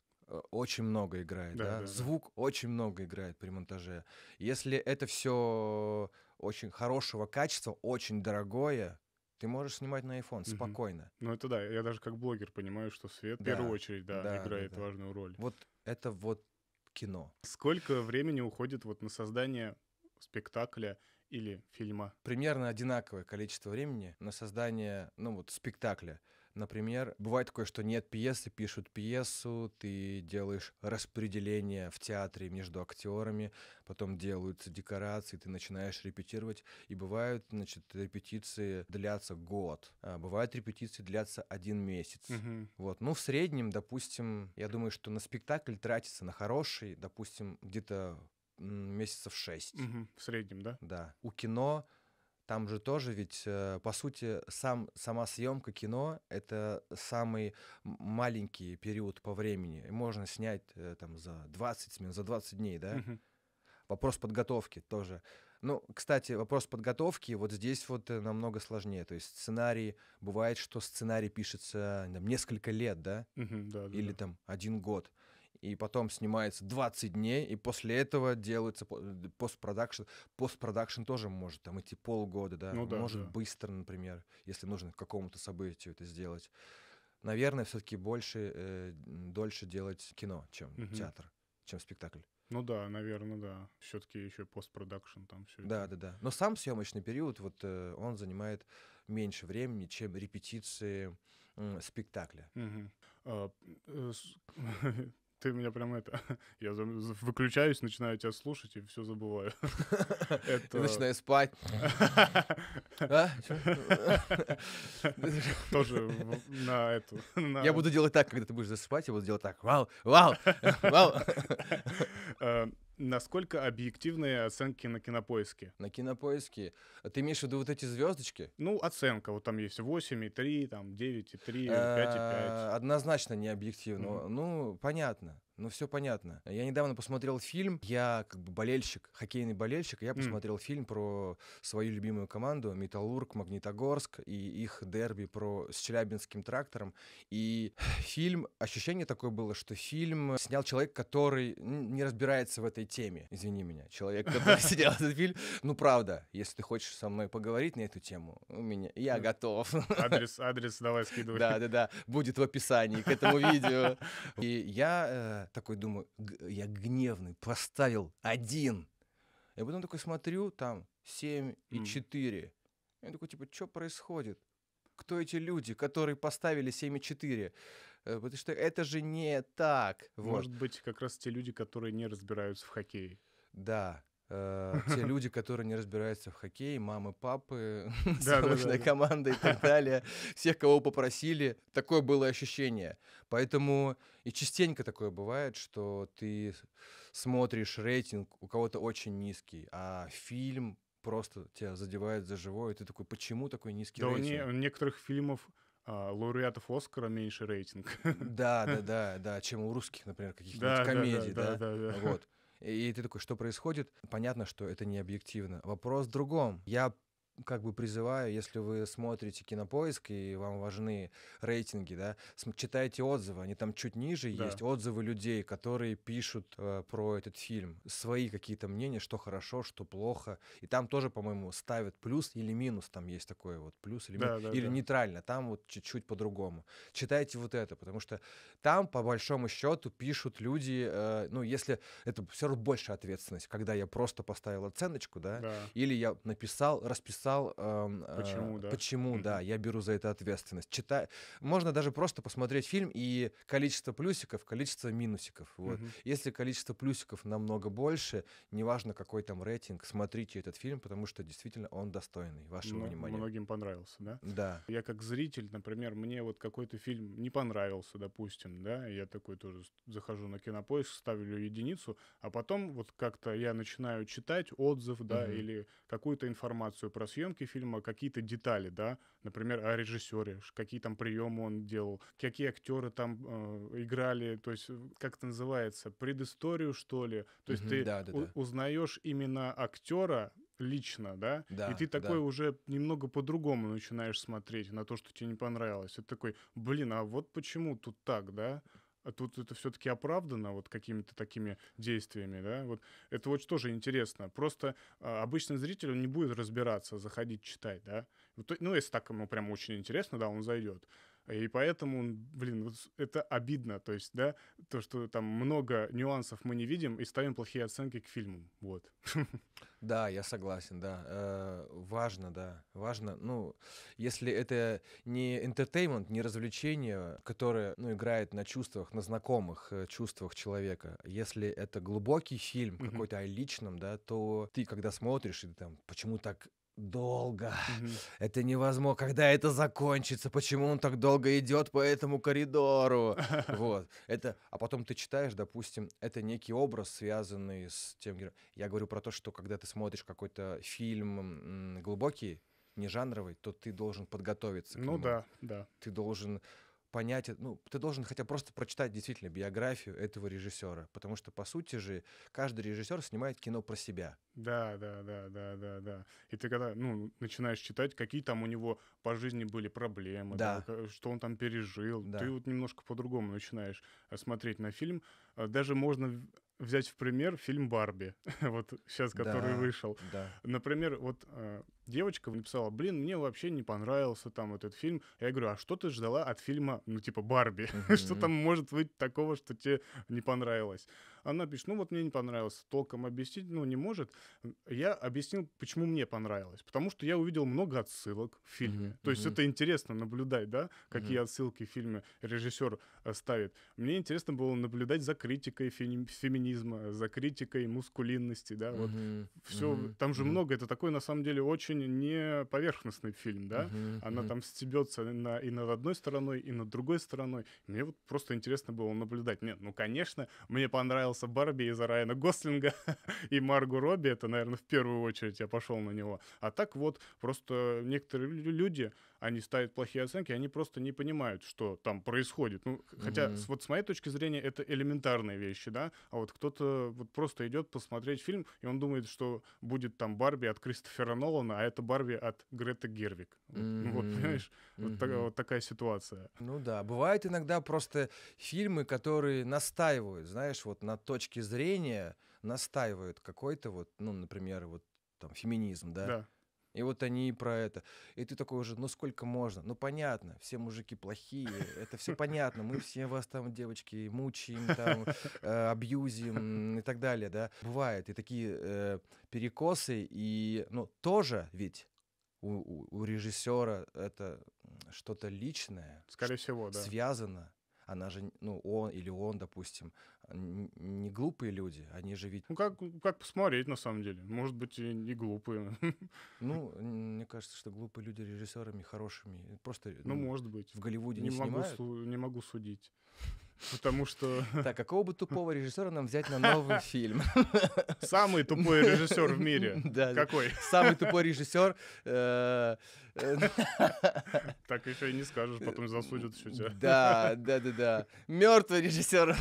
очень много играет, Да, да, да, да. звук очень много играет при монтаже. Если это все очень хорошего качества, очень дорогое, ты можешь снимать на iPhone спокойно. Ну это да, я даже как блогер понимаю, что свет в Да, первую очередь, да, да, да, играет да. важную роль. Вот это вот кино. Сколько времени уходит вот на создание спектакля или фильма? Примерно одинаковое количество времени на создание, ну вот, спектакля. Например, бывает такое, что нет пьесы, пишут пьесу, ты делаешь распределение в театре между актерами, потом делаются декорации, ты начинаешь репетировать, и бывают, значит, репетиции длятся год, а бывают репетиции длятся один месяц. Мгм. Вот, ну, в среднем, допустим, я думаю, что на спектакль тратится на хороший, допустим, где-то месяцев шесть. Мгм. В среднем, да? Да. У кино там же тоже ведь, э, по сути, сам, сама съемка кино — это самый маленький период по времени. Можно снять э, там за 20 смен, за 20 дней, да? Вопрос подготовки тоже. Ну, кстати, вопрос подготовки вот здесь вот э, намного сложнее. То есть сценарий, бывает, что сценарий пишется там, несколько лет, да? Или да. там один год. И потом снимается 20 дней, и после этого делается э, постпродакшн. Постпродакшн тоже может там идти полгода, да. Ну да, может да. быстро, например, если нужно к какому-то событию это сделать. Наверное, все-таки больше, э, дольше делать кино, чем Мгм. театр, чем спектакль. Ну да, наверное, да. Все-таки еще постпродакшн там все. Да, да, да. Но сам съемочный период, вот э, он занимает меньше времени, чем репетиции м, спектакля. Мгм. Э, Ты меня прям это... Я выключаюсь, начинаю тебя слушать и все забываю. Это... начинаю спать. А? Тоже на эту... Я буду делать так, когда ты будешь засыпать, я буду делать так. Вау, вау, вау. Насколько объективные оценки на кинопоиске? На кинопоиске. Ты имеешь в виду вот эти звездочки? Ну, оценка. Вот там есть 8,3, там 9,3, 5,5. Э, Однозначно не объективно. Ну, понятно. Ну, все понятно. Я недавно посмотрел фильм. Я как бы болельщик, хоккейный болельщик. Я посмотрел фильм про свою любимую команду Металлург, Магнитогорск и их дерби про с Челябинским трактором. И фильм, ощущение такое было, что фильм снял человек, который не разбирается в этой теме. Извини меня. Человек, который сидел этот фильм. Ну, правда, если ты хочешь со мной поговорить на эту тему, у меня, я готов. Адрес, адрес давай скидывай. Да, да, да, будет в описании к этому видео. И я такой думаю, я гневный, поставил один. И потом такой смотрю, там 7 и. 4. Я такой, типа, что происходит? Кто эти люди, которые поставили 7 и 4? Э, Потому что это же не так. Вот. Может быть, как раз те люди, которые не разбираются в хоккее. Да. Э, те люди, которые не разбираются в хоккее, мамы, папы, Да, да, да. команда и так далее, всех, кого попросили, такое было ощущение. Поэтому и частенько такое бывает, что ты смотришь рейтинг у кого-то очень низкий, а фильм просто тебя задевает за живое, и ты такой, почему такой низкий Да, рейтинг? у некоторых фильмов а, лауреатов Оскара меньше рейтинг. Да, да, да, да, чем у русских, например, каких-нибудь Да, да, да, комедий, да, да. да, да. Вот. И ты такой, что происходит? Понятно, что это не объективно. Вопрос в другом. Я как бы призываю, если вы смотрите кинопоиск и вам важны рейтинги, да, читайте отзывы, они там чуть ниже Да. есть, отзывы людей, которые пишут э, про этот фильм, свои какие-то мнения, что хорошо, что плохо, и там тоже, по-моему, ставят плюс или минус, там есть такое вот плюс или Да, минус, да, или да. нейтрально, там вот чуть-чуть по-другому. Читайте вот это, потому что там, по большому счету, пишут люди, э, ну, если это все равно больше ответственность, когда я просто поставил оценочку, да, Да. или я написал, расписал, эм, э, Почему, да. почему, да, я беру за это ответственность. Читай, можно даже просто посмотреть фильм и количество плюсиков, количество минусиков. Вот. Мгм. Если количество плюсиков намного больше, неважно какой там рейтинг, смотрите этот фильм, потому что действительно он достойный вашего Мно- внимания. Многим понравился, да? Да. Я как зритель, например, мне вот какой-то фильм не понравился, допустим, да, я такой тоже захожу на кинопоиск, ставлю единицу, а потом вот как-то я начинаю читать отзыв, да, Мгм. или какую-то информацию про съемки фильма, какие-то детали, да, например, о режиссере, какие там приемы он делал, какие актеры там э, играли, то есть э, как это называется, предысторию, что ли. То есть Мгм, ты да, да, да. узнаешь именно актера лично, да, Да, и ты да. такой уже немного по-другому начинаешь смотреть на то, что тебе не понравилось. Это такой, блин, а вот почему тут так, да? А тут это все-таки оправдано вот какими-то такими действиями, да? Вот это вот тоже интересно. Просто а, обычный зритель он не будет разбираться, заходить читать, да? Вот ну, если так ему прям очень интересно, да, он зайдет. И поэтому, блин, это обидно, то есть, да, то, что там много нюансов мы не видим и ставим плохие оценки к фильму, вот. Да, я согласен, да. Э, важно, да, важно. Ну, если это не entertainment, не развлечение, которое, ну, играет на чувствах, на знакомых э, чувствах человека, если это глубокий фильм, какой-то о личном, да, то ты, когда смотришь, и ты там, почему так долго? Мгм. Это невозможно. Когда это закончится? Почему он так долго идет по этому коридору? Вот. Это, а потом ты читаешь, допустим, это некий образ, связанный с тем. Я говорю про то, что когда ты смотришь какой-то фильм глубокий, не жанровый, то ты должен подготовиться к Ну нему. да, да. Ты должен понять, э, ну, ты должен хотя бы просто прочитать действительно биографию этого режиссера. Потому что, по сути же, каждый режиссер снимает кино про себя. Да, да, да, да, да, да. И ты когда, ну, начинаешь читать, какие там у него по жизни были проблемы, да, Да. ка- что он там пережил, Да. ты вот немножко по-другому начинаешь э, смотреть на фильм. Даже можно взять в пример фильм «Барби», вот сейчас, который Да, вышел. Да. Например, вот э, девочка написала, блин, мне вообще не понравился там этот фильм. Я говорю, а что ты ждала от фильма, ну, типа, Барби? Что там может быть такого, что тебе не понравилось? Она пишет, ну, вот мне не понравилось. Толком объяснить, ну, не может. Я объяснил, почему мне понравилось. Потому что я увидел много отсылок в фильме. То есть это интересно наблюдать, да, какие отсылки в фильме режиссер э, ставит. Мне интересно было наблюдать за критикой феми- феминизма, за критикой мускулинности, да, вот все, там же много, это такой, на самом деле, очень не поверхностный фильм, да? мгм, Она мгм. там стебется на, и над одной стороной, и над другой стороной. Мне вот просто интересно было наблюдать. Нет, ну, конечно, мне понравился Барби из-за Райана Гослинга и Маргу Робби. Это, наверное, в первую очередь я пошел на него. А так вот, просто некоторые лю- люди, они ставят плохие оценки, они просто не понимают, что там происходит. Ну, хотя, с- вот с моей точки зрения, это элементарные вещи, да? А вот кто-то вот просто идет посмотреть фильм, и он думает, что будет там Барби от Кристофера Нолана, а это Барби от Греты Гервик. Вот, ну вот, понимаешь, вот, та- Мгм. вот такая ситуация. Ну да, бывают иногда просто фильмы, которые настаивают, знаешь, вот на точке зрения настаивают какой-то вот, ну, например, вот там феминизм, да? Да. И вот они про это. И ты такой уже, ну сколько можно? Ну понятно, все мужики плохие, это все понятно. Мы все вас там, девочки, мучаем, там, э, абьюзим и так далее, да. Бывает и такие э, перекосы, и, ну, тоже ведь у, у, у режиссера это что-то личное, Скорее всего, да. связано. Она же, ну, он или он, допустим, не глупые люди, они же ведь, Ну, как, как посмотреть, на самом деле. Может быть, и не глупые. ну, мне кажется, что глупые люди режиссерами хорошими, просто Ну, ну, может быть. в Голливуде Не не, могу, снимают. су- не могу судить. Потому что Так, какого бы тупого режиссера нам взять на новый фильм? самый тупой режиссер в мире. Да. Какой? Самый тупой режиссер. э, э, Так еще и не скажешь, потом засудят еще тебя. Да, да, да, да. Мертвый режиссер.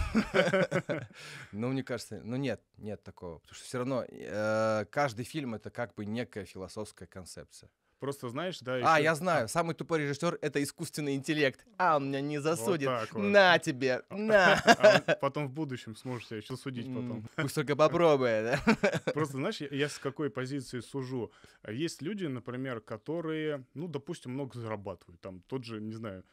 Ну, мне кажется, ну нет, нет такого. Потому что все равно э, каждый фильм это как бы некая философская концепция. Просто знаешь, да, А, ещё- я знаю, самый тупой режиссер это искусственный интеллект. А, он меня не засудит. так вот. На тебе, на. А потом в будущем сможете еще судить потом. Пусть только попробует. да. Просто, знаешь, я, я с какой позиции сужу? А Есть люди, например, которые, ну, допустим, много зарабатывают. Там тот же, не знаю,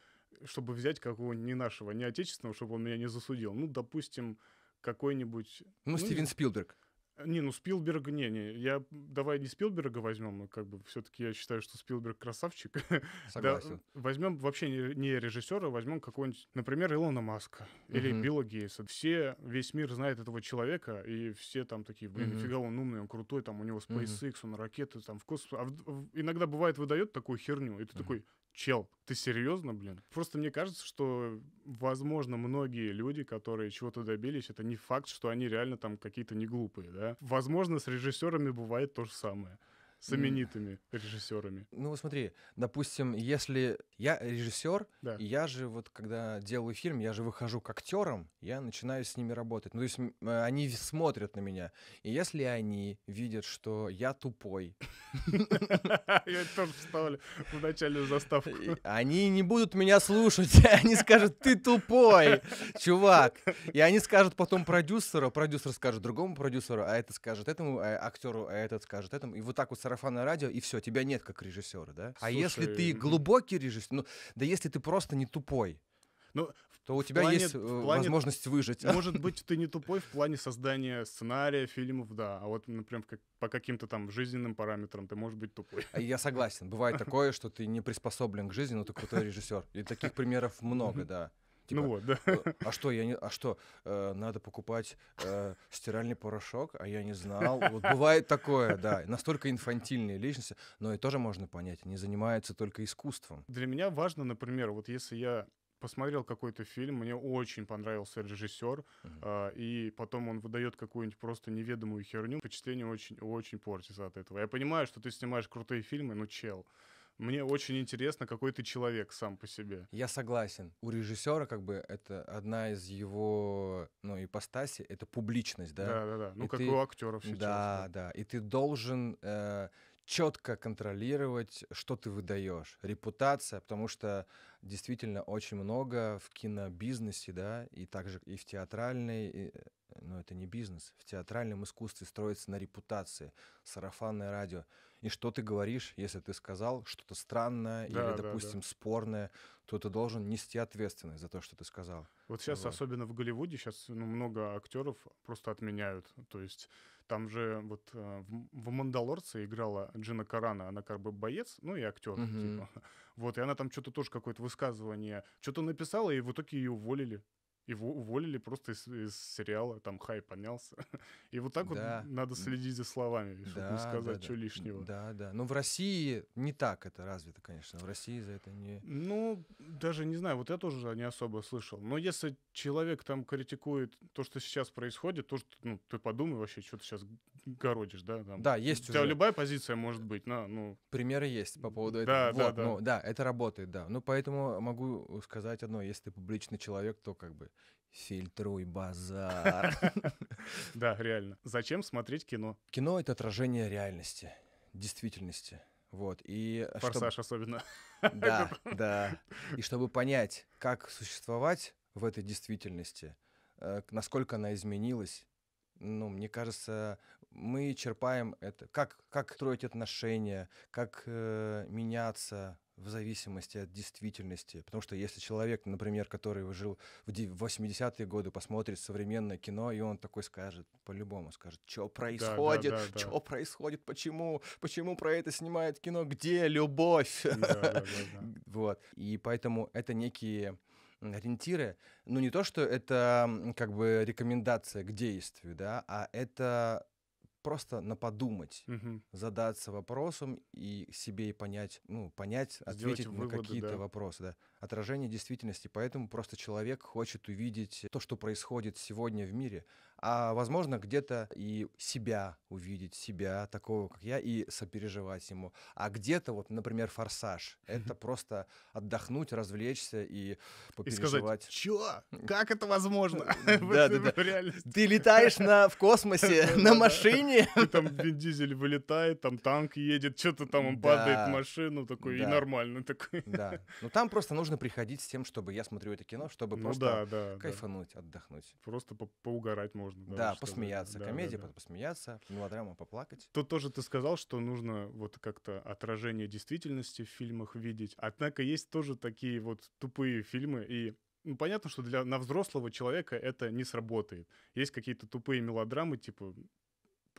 чтобы взять какого-нибудь не нашего, не отечественного, чтобы он меня не засудил. Ну, допустим, какой-нибудь... Ну, не Стивен Спилберг. Не, ну Спилберг, не, не, я давай не Спилберга возьмем, как бы все-таки я считаю, что Спилберг красавчик. Да, Согласен. возьмем вообще не, не режиссера, возьмем какого-нибудь, например, Илона Маска или Мгм. Билла Гейтса. Все, весь мир знает этого человека, и все там такие, блин, Мгм. нифига он умный, он крутой, там у него. SpaceX, он ракеты там в космос. А в- в- иногда бывает выдает такую херню, и ты Мгм. такой, чел, ты серьезно, блин? Просто мне кажется, что, возможно, многие люди, которые чего-то добились, это не факт, что они реально там какие-то не глупые, да? Возможно, с режиссерами бывает то же самое. С именитыми режиссерами. Ну, вот смотри, допустим, если я режиссер, Да. и я же вот, когда делаю фильм, я же выхожу к актерам, я начинаю с ними работать. Ну, то есть э, они смотрят на меня. И если они видят, что я тупой, Я тоже вставлю в начальную заставку. они не будут меня слушать. Они скажут, ты тупой, чувак. И они скажут потом продюсеру, продюсер скажет другому продюсеру, а это скажет этому а актеру, а этот скажет этому. И вот так вот сарафанное радио, и все, тебя нет как режиссера, да? а Слушай, если ты глубокий режиссер, ну, да если ты просто не тупой, Ну, то у тебя плане- есть э, плане- возможность выжить. может быть, ты не тупой в плане создания сценария, фильмов, да. А вот, например, как- по каким-то там жизненным параметрам ты можешь быть тупой. А Я согласен. Бывает такое, что ты не приспособлен к жизни, но ты крутой режиссер. И таких примеров много, да. Типа, ну вот, да. э, а что, я не, а что, э, надо покупать э, стиральный порошок, а я не знал. Вот бывает такое, да. Настолько инфантильные личности, но и тоже можно понять, они занимаются только искусством. Для меня важно, например, вот если я посмотрел какой-то фильм, мне очень понравился режиссер, Мгм. а, и потом он выдает какую-нибудь просто неведомую херню, впечатление очень, очень портится от этого. Я понимаю, что ты снимаешь крутые фильмы, но чел, мне очень интересно, какой ты человек сам по себе. Я согласен. У режиссера, как бы, это одна из его, ну, ипостаси, это публичность, да? Да, да, да. Ну, И как ты- у актеров сейчас. Да, да. И ты должен четко контролировать, что ты выдаешь. Репутация, потому что действительно очень много в кинобизнесе, да, и также и в театральной, и, э, ну это не бизнес, в театральном искусстве строится на репутации, сарафанное радио. И что ты говоришь, если ты сказал что-то странное Да, да, или, да. допустим, спорное, то ты должен нести ответственность за то, что ты сказал. Вот сейчас, Вот. особенно в Голливуде, сейчас ну, много актеров просто отменяют. То есть там же вот э, в, в «Мандалорце» играла Джина Карана, она как бы боец, ну и актер. Мгм. Типа. Вот, и она там что-то тоже какое-то высказывание, что-то написала, и в итоге ее уволили. Его уволили просто из, из сериала, там хай поднялся. И вот так Да. вот надо следить за словами, чтобы Да, не да, сказать да. что лишнего. Да, да. Но в России не так это развито, конечно. В России за это не... Ну, даже не знаю, вот я тоже не особо слышал. Но если человек там критикует то, что сейчас происходит, то, что, ну, ты подумай вообще, что ты сейчас городишь, да? Там. Да, есть У тебя уже любая позиция может быть, на, ну, примеры есть по поводу Да, этого. да, Вот, да. ну да, это работает, да. Ну поэтому могу сказать одно: если ты публичный человек, то как бы фильтруй базар. да, реально. Зачем смотреть кино? Кино это отражение реальности, действительности. Вот. И Форсаж особенно. Да, да. И чтобы понять, как существовать в этой действительности, э, насколько она изменилась, ну, мне кажется, мы черпаем это, как, как строить отношения, как э, меняться в зависимости от действительности. Потому что если человек, например, который жил в де- в 80-е годы, посмотрит современное кино, и он такой скажет, по-любому скажет, что происходит, да, да. что происходит, почему, почему про это снимает кино, где любовь? Да, да, да, да. Вот. И поэтому это некие ориентиры. Ну, не то, что это как бы рекомендация к действию, да, а это просто на подумать, Мгм. задаться вопросом и себе и понять, ну, понять, Сделать ответить на выводы, какие-то да. вопросы, да. Отражение действительности. Поэтому просто человек хочет увидеть то, что происходит сегодня в мире, а возможно где-то и себя увидеть, себя такого, как я, и сопереживать ему. А где-то вот, например, форсаж. Это просто отдохнуть, развлечься и И попереживать. сказать, чё? Как это возможно? Да, да, да. Ты летаешь на, в космосе на машине. И там Вин Дизель вылетает, там танк едет, что-то там он падает в машину такой, и нормально такой. Да. Ну там просто нужно приходить с тем, чтобы я смотрю это кино, чтобы Ну просто да, да, да. кайфануть, отдохнуть. Просто по- поугарать можно. Да, посмеяться. да, Комедия, да, да. потом посмеяться, мелодрама поплакать. Тут тоже ты сказал, что нужно вот как-то отражение действительности в фильмах видеть. Однако есть тоже такие вот тупые фильмы, и ну, понятно, что для, на взрослого человека это не сработает. Есть какие-то тупые мелодрамы, типа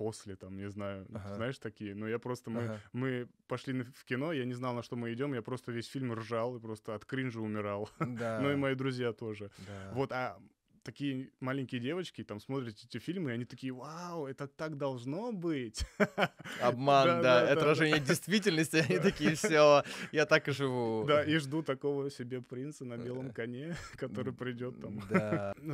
после, там, не знаю, Ага. знаешь, такие. Но я просто, мы, Ага. мы пошли в кино, я не знал, на что мы идем, я просто весь фильм ржал и просто от кринжа умирал. Да. Ну и мои друзья тоже. да. Вот, а такие маленькие девочки там смотрят эти фильмы, и они такие, вау, это так должно быть. Обман, Да, да, да, да, отражение действительности. Они такие, все, я так и живу. Да, и жду такого себе принца на белом коне, который придет там.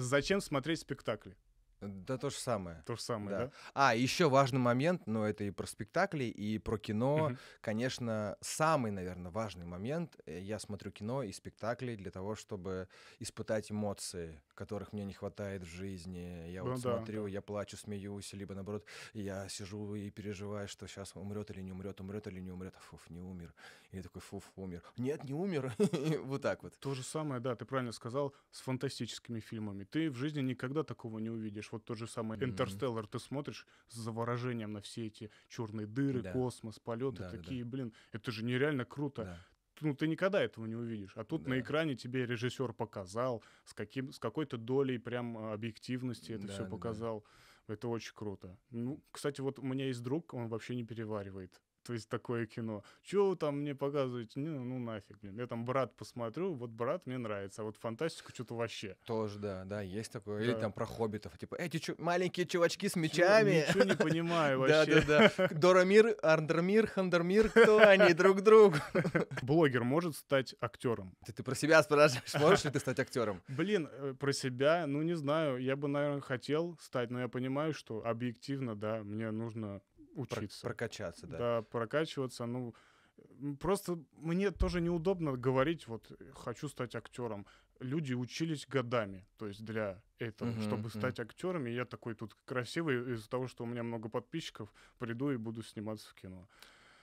Зачем смотреть спектакли? Да то же самое. То же самое, Да. да? А, еще важный момент, но это и про спектакли, и про кино. Мгм. Конечно, самый, наверное, важный момент. э, Я смотрю кино и спектакли для того, чтобы испытать эмоции, которых мне не хватает в жизни. Я Ну вот да, смотрю, да. я плачу, смеюсь, либо наоборот, я сижу и переживаю, что сейчас умрет или не умрет, умрет или не умрет. А Фуф, не умер. И я такой, фуф, умер. Нет, не умер. Вот так вот. То же самое, да, ты правильно сказал, с фантастическими фильмами. Ты в жизни никогда такого не увидишь. Вот тот же самый. Интерстеллар, ты смотришь с заворожением на все эти черные дыры, Да. космос, полеты, Да, да, да. такие, блин, это же нереально круто. Да. Ну, ты никогда этого не увидишь. А тут на Да. экране тебе режиссер показал, с, каким, с какой-то долей прям а, объективности это Да, все да, да. показал. Это очень круто. Ну, кстати, вот у меня есть друг, он вообще не переваривает. То есть такое кино. Чего вы там мне показываете? Ну, ну нафиг, блин. Я там брат посмотрю, вот брат мне нравится, а вот фантастику что-то вообще. Тоже, да, да, есть такое. Или Да. там про хоббитов, типа, эти чу- маленькие чувачки с мечами. Ничего не понимаю Да, вообще. да, да. Дорамир, Ардермир, Хандермир, кто они друг другу? Блогер может стать актером. Ты, ты про себя спрашиваешь, можешь ли ты стать актером? Блин, э, про себя, ну не знаю, я бы, наверное, хотел стать, но я понимаю, что объективно, да, мне нужно Про- учиться. Прокачаться, да. да. прокачиваться. Ну, просто мне тоже неудобно говорить, вот, хочу стать актером. Люди учились годами, то есть для этого, Мгм, чтобы мгм. стать актером. И я такой тут красивый из-за того, что у меня много подписчиков, приду и буду сниматься в кино.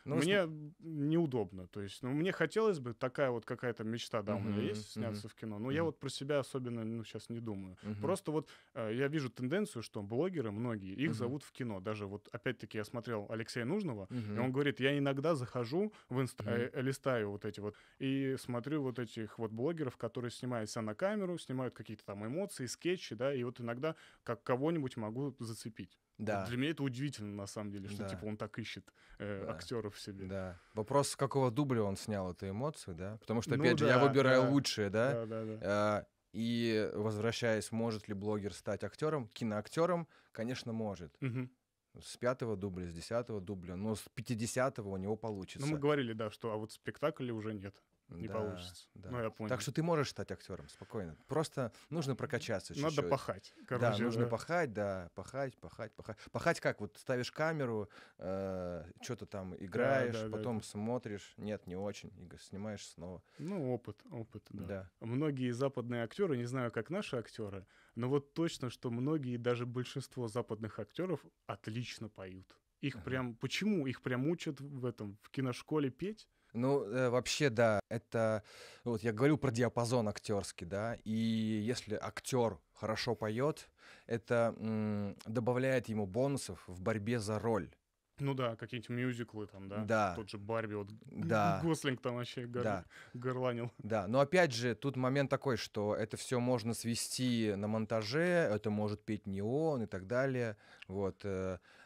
Ну, мне неудобно. То есть, ну, мне хотелось бы, такая вот какая-то мечта, да, у меня есть сняться в кино, но я мгм. вот про себя особенно, ну, сейчас не думаю. Мгм. Просто вот э, я вижу тенденцию, что блогеры многие, их Мгм. зовут в кино. Даже вот, опять-таки, я смотрел Алексея Нужного, и Мгм. он говорит, я иногда захожу в инста, Мгм. э, листаю вот эти вот, и смотрю вот этих вот блогеров, которые снимают себя на камеру, снимают какие-то там эмоции, скетчи, да, и вот иногда как кого-нибудь могу зацепить. Вот Да, Для меня это удивительно, на самом деле, что, Да. типа, он так ищет э, Да. актеров в себе. да. Вопрос, с какого дубля он снял эту эмоцию, да? Потому что, Ну опять же, я да, выбираю да. лучшее, да? Да, да, да. А, И возвращаясь, может ли блогер стать актером? Киноактером, конечно, может. Мгм. С пятого дубля, с десятого дубля, но с пятидесятого у него получится. Ну, мы говорили, да, что а вот спектакля уже нет, не Да, получится. да. Ну, я понял. Так что ты можешь стать актером спокойно. Просто нужно прокачаться чуть-чуть. Надо пахать. Да, Короче, нужно да. пахать, да, пахать, пахать, пахать. Пахать как? Вот ставишь камеру, что-то там играешь, да, да, потом смотришь, нет, не очень, и снимаешь снова. Ну, опыт, опыт, да. Да. Многие западные актеры, не знаю, как наши актеры, но вот точно, что многие, даже большинство западных актеров отлично поют. Их прям, почему? Их прям учат в этом, в киношколе петь? Ну, э, вообще, да, это, вот я говорю про диапазон актерский, да, и если актер хорошо поет, это м, добавляет ему бонусов в борьбе за роль. Ну да, какие-нибудь мюзиклы там, да? Да. Тот же Барби, вот Да. Гослинг там вообще гор- Да. горланил. Да, но опять же, тут момент такой, что это все можно свести на монтаже, это может петь не он и так далее, вот.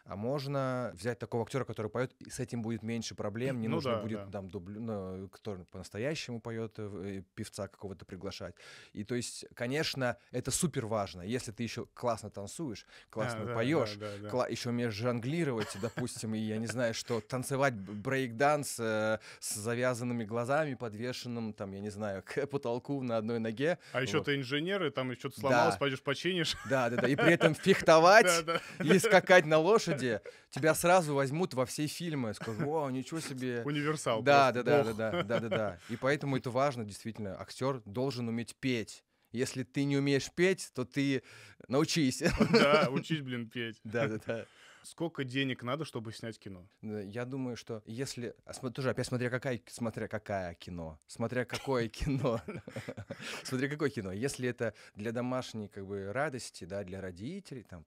А можно взять такого актера, который поет, и с этим будет меньше проблем, не Ну нужно да, будет да. там дубль, ну, кто по-настоящему поет, э, э, певца какого-то приглашать. И то есть, конечно, это супер важно. Если ты еще классно танцуешь, классно А, поешь, да, да, да. кла- еще умеешь жонглировать, допустим, и я не знаю, что танцевать брейк-данс э, с завязанными глазами, подвешенным, там, я не знаю, к потолку на одной ноге. А еще Вот. ты инженер, и там что-то сломалось, Да. пойдешь починишь. Да, да, да. И при этом фехтовать и скакать на лошади, тебя сразу возьмут во все фильмы. Скажут, о, ничего себе. Универсал. Да, да, да, да, да, да, да, да. И поэтому это важно, действительно. Актер должен уметь петь. Если ты не умеешь петь, то ты научись. Да, учись, блин, петь. Да, да, да. Сколько денег надо, чтобы снять кино? Я думаю, что если... а Тоже опять смотря какая, смотря какая кино. Смотря какое кино. Смотря какое кино. Если это для домашней как бы радости, да, для родителей, там,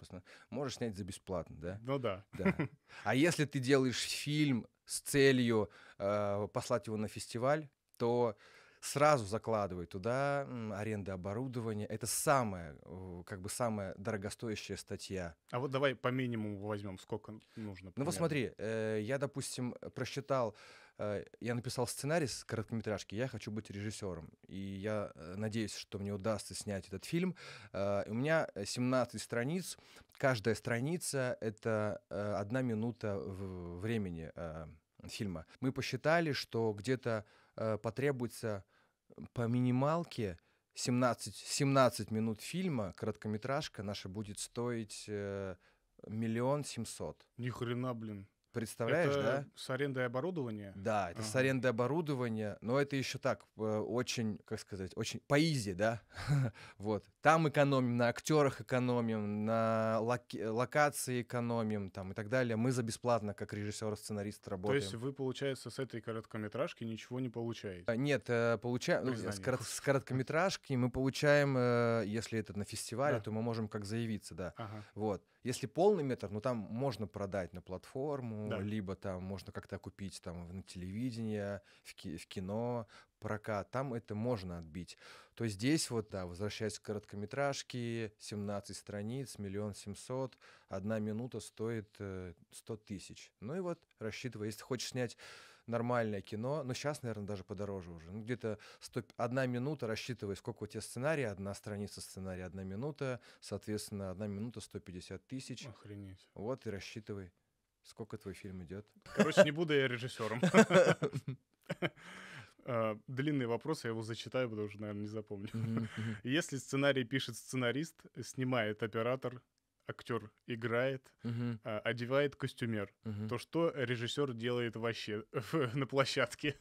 можешь снять за бесплатно, да? Ну да. Да. А если ты делаешь фильм с целью э, послать его на фестиваль, то сразу закладывай туда м, аренда оборудования. Это самая, э, как бы самая дорогостоящая статья. А вот давай по минимуму возьмем, сколько нужно. Ну вот примерно. смотри, э, я, допустим, просчитал, э, я написал сценарий с короткометражки, я хочу быть режиссером, и я э, надеюсь, что мне удастся снять этот фильм. Э, У меня э, 17 страниц, каждая страница — это э, одна минута времени э, фильма. Мы посчитали, что где-то э, потребуется по минималке 17, 17 минут фильма, короткометражка наша будет стоить э, миллион семьсот. Ни хрена, блин. Представляешь, это да? с арендой оборудования? Да, это с Ага. арендой оборудования, но это еще так, э, очень, как сказать, очень по изи, да? Вот. Там экономим, на актерах экономим, на локи- локации экономим, там и так далее. Мы за бесплатно, как режиссер, сценарист, То работаем. есть вы, получается, с этой короткометражки ничего не получаете? А, Нет, получаем с, Признание. корот- с короткометражки мы получаем, э, если это на фестивале, Да. то мы можем как заявиться, да. Ага. Вот. Если полный метр, ну там можно продать на платформу, Да. либо там можно как-то купить там на телевидение, в, ки- в кино, прокат, там это можно отбить. То есть здесь вот, да, возвращаясь к короткометражке, 17 страниц, миллион семьсот, одна минута стоит э, 100 тысяч. Ну и вот, рассчитывай, если хочешь снять нормальное кино, но сейчас, наверное, даже подороже уже. Ну, где-то 100 одна минута, рассчитывай, сколько у тебя сценария, одна страница сценария, одна минута, соответственно, одна минута 150 тысяч. Охренеть. Вот и рассчитывай, сколько твой фильм идет. Короче, не буду я режиссером. А, Длинный вопрос, я его зачитаю, потому что, наверное, не запомню. Если сценарий пишет сценарист, снимает оператор, актер играет, а, одевает костюмер, то что режиссер делает вообще на площадке?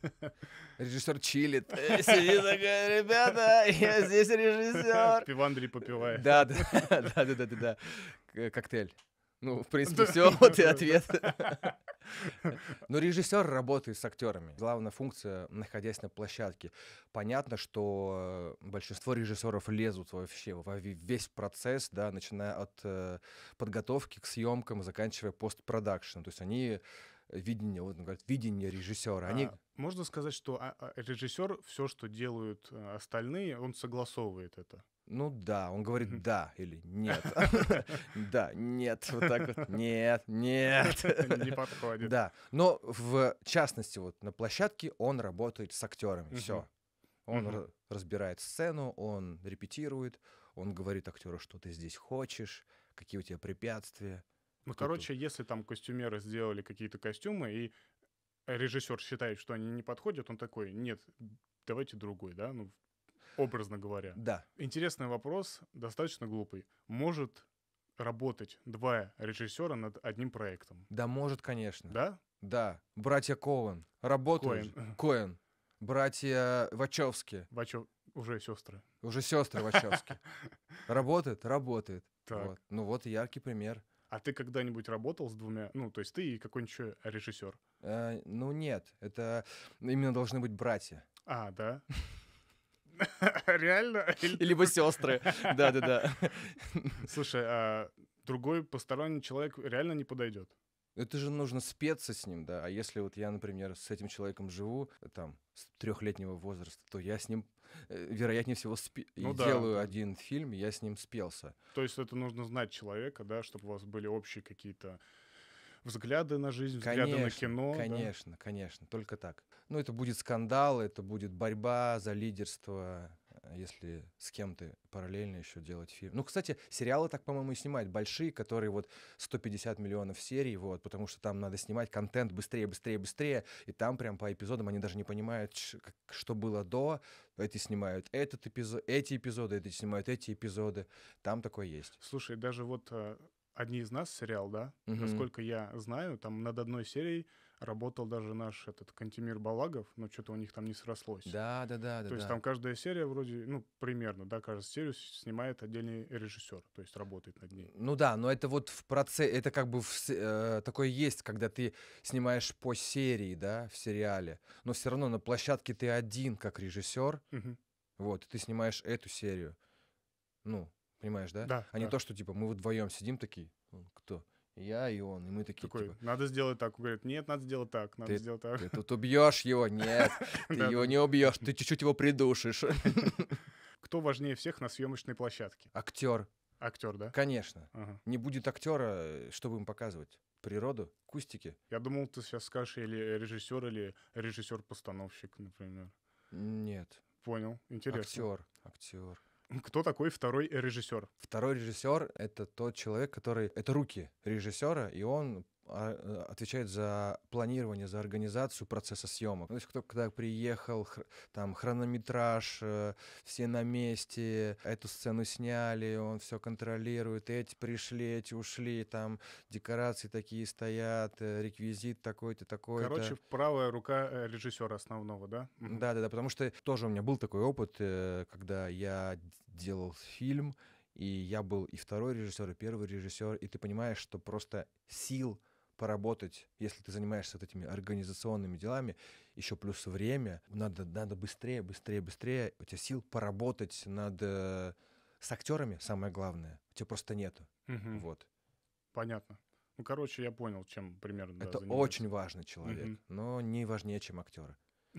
Режиссер чилит, э, сидит такой, ребята, я здесь режиссер. Пивандри попивает. Да, да, да, да, да, да, Коктейль. Ну, в принципе, все, вот и ответ. Но режиссер работает с актерами. Главная функция, находясь на площадке. Понятно, что э, большинство режиссеров лезут вообще во ве- весь процесс, да, начиная от э, подготовки к съемкам, заканчивая постпродакшн. То есть они э, видение, вот он говорит, видение режиссера. Они А, Можно сказать, что а, а, режиссер все, что делают а, остальные, он согласовывает это. Ну да, он говорит да или нет. Да, нет, вот так вот. Нет, нет. Не подходит. Да, но в частности вот на площадке он работает с актерами. Все. Он разбирает сцену, он репетирует, он говорит актеру, что ты здесь хочешь, какие у тебя препятствия. Ну, короче, если там костюмеры сделали какие-то костюмы, и режиссер считает, что они не подходят, он такой, нет, давайте другой, да, ну, образно говоря. Да, Интересный вопрос, достаточно глупый. Может работать два режиссера над одним проектом? да, может, конечно. Да? Да, братья Коэн работают. Коэн. Коэн. Братья Вачовски, Вачо уже сестры. уже сестры Вачовски. Работает? Работает. Так. Вот. Ну вот яркий пример. А ты когда-нибудь работал с двумя? Ну, то есть ты и какой-нибудь еще режиссер. Э, ну нет, это именно должны быть братья. А, да? Реально? Или- Либо сестры. Да-да-да. Слушай, а другой посторонний человек реально не подойдет? Это же нужно спеться с ним, да. А если вот я, например, с этим человеком живу, там, с трехлетнего возраста, то я с ним, э, вероятнее всего, спи- и Ну да, делаю да. один фильм, я с ним спелся. То есть это нужно знать человека, да, чтобы у вас были общие какие-то взгляды на жизнь, взгляды на кино. да? конечно, конечно, только так. Ну, это будет скандал, это будет борьба за лидерство, э, если с кем-то параллельно еще делать фильм. Ну, кстати, сериалы так, по-моему, и снимают большие, которые вот 150 миллионов серий, вот, потому что там надо снимать контент быстрее, быстрее, быстрее, и там прям по эпизодам они даже не понимают, что было до, эти снимают этот эпизод, эти эпизоды, эти снимают эти эпизоды, там такое есть. Слушай, даже вот э, «Одни из нас» сериал, да, Мгм. насколько я знаю, там над одной серией работал даже наш этот Кантемир Балагов, но что-то у них там не срослось. Да, да, да, да. То есть да. там каждая серия вроде, ну, примерно, да, каждую серию снимает отдельный режиссер, то есть работает над ней. Ну да, но это вот в процессе, это как бы в э, такое есть, когда ты снимаешь по серии, да, в сериале, но все равно на площадке ты один как режиссер, Мгм. вот, и ты снимаешь эту серию, ну, понимаешь, да? Да, А не да. то, что типа мы вдвоем сидим такие, «М, кто? Я и он, и мы такие, Такой, типа, надо сделать так. Он говорит, нет, надо сделать так, надо Ты- сделать так. ты тут убьешь его, нет, ты его не убьешь, ты чуть-чуть его придушишь. Кто важнее всех на съемочной площадке? Актер, Актер, да? конечно. Ага. Не будет актера, что будем показывать? Природу, кустики? Я думал, ты сейчас скажешь или режиссер, или режиссер-постановщик, например. Нет. Понял, интересно. Актер, актер. Кто такой второй режиссер? Второй режиссер — это тот человек, который... Это руки режиссера, и он отвечает за планирование, за организацию процесса съемок. То есть кто когда приехал, хр- там хронометраж, э, все на месте, эту сцену сняли, он все контролирует, эти пришли, эти ушли, там декорации такие стоят, э, реквизит такой-то, такой-то. Короче, правая рука э, режиссера основного, да? Мгм. Да, да, да, потому что тоже у меня был такой опыт, э, когда я делал фильм, и я был и второй режиссер, и первый режиссер, и ты понимаешь, что просто сил поработать, если ты занимаешься вот этими организационными делами, еще плюс время, надо, надо быстрее, быстрее, быстрее, у тебя сил поработать над э, с актерами, самое главное, у тебя просто нету, Мгм. вот. Понятно. Ну, короче, я понял, чем примерно да, Это занимается. очень важный человек, Мгм. но не важнее, чем актеры.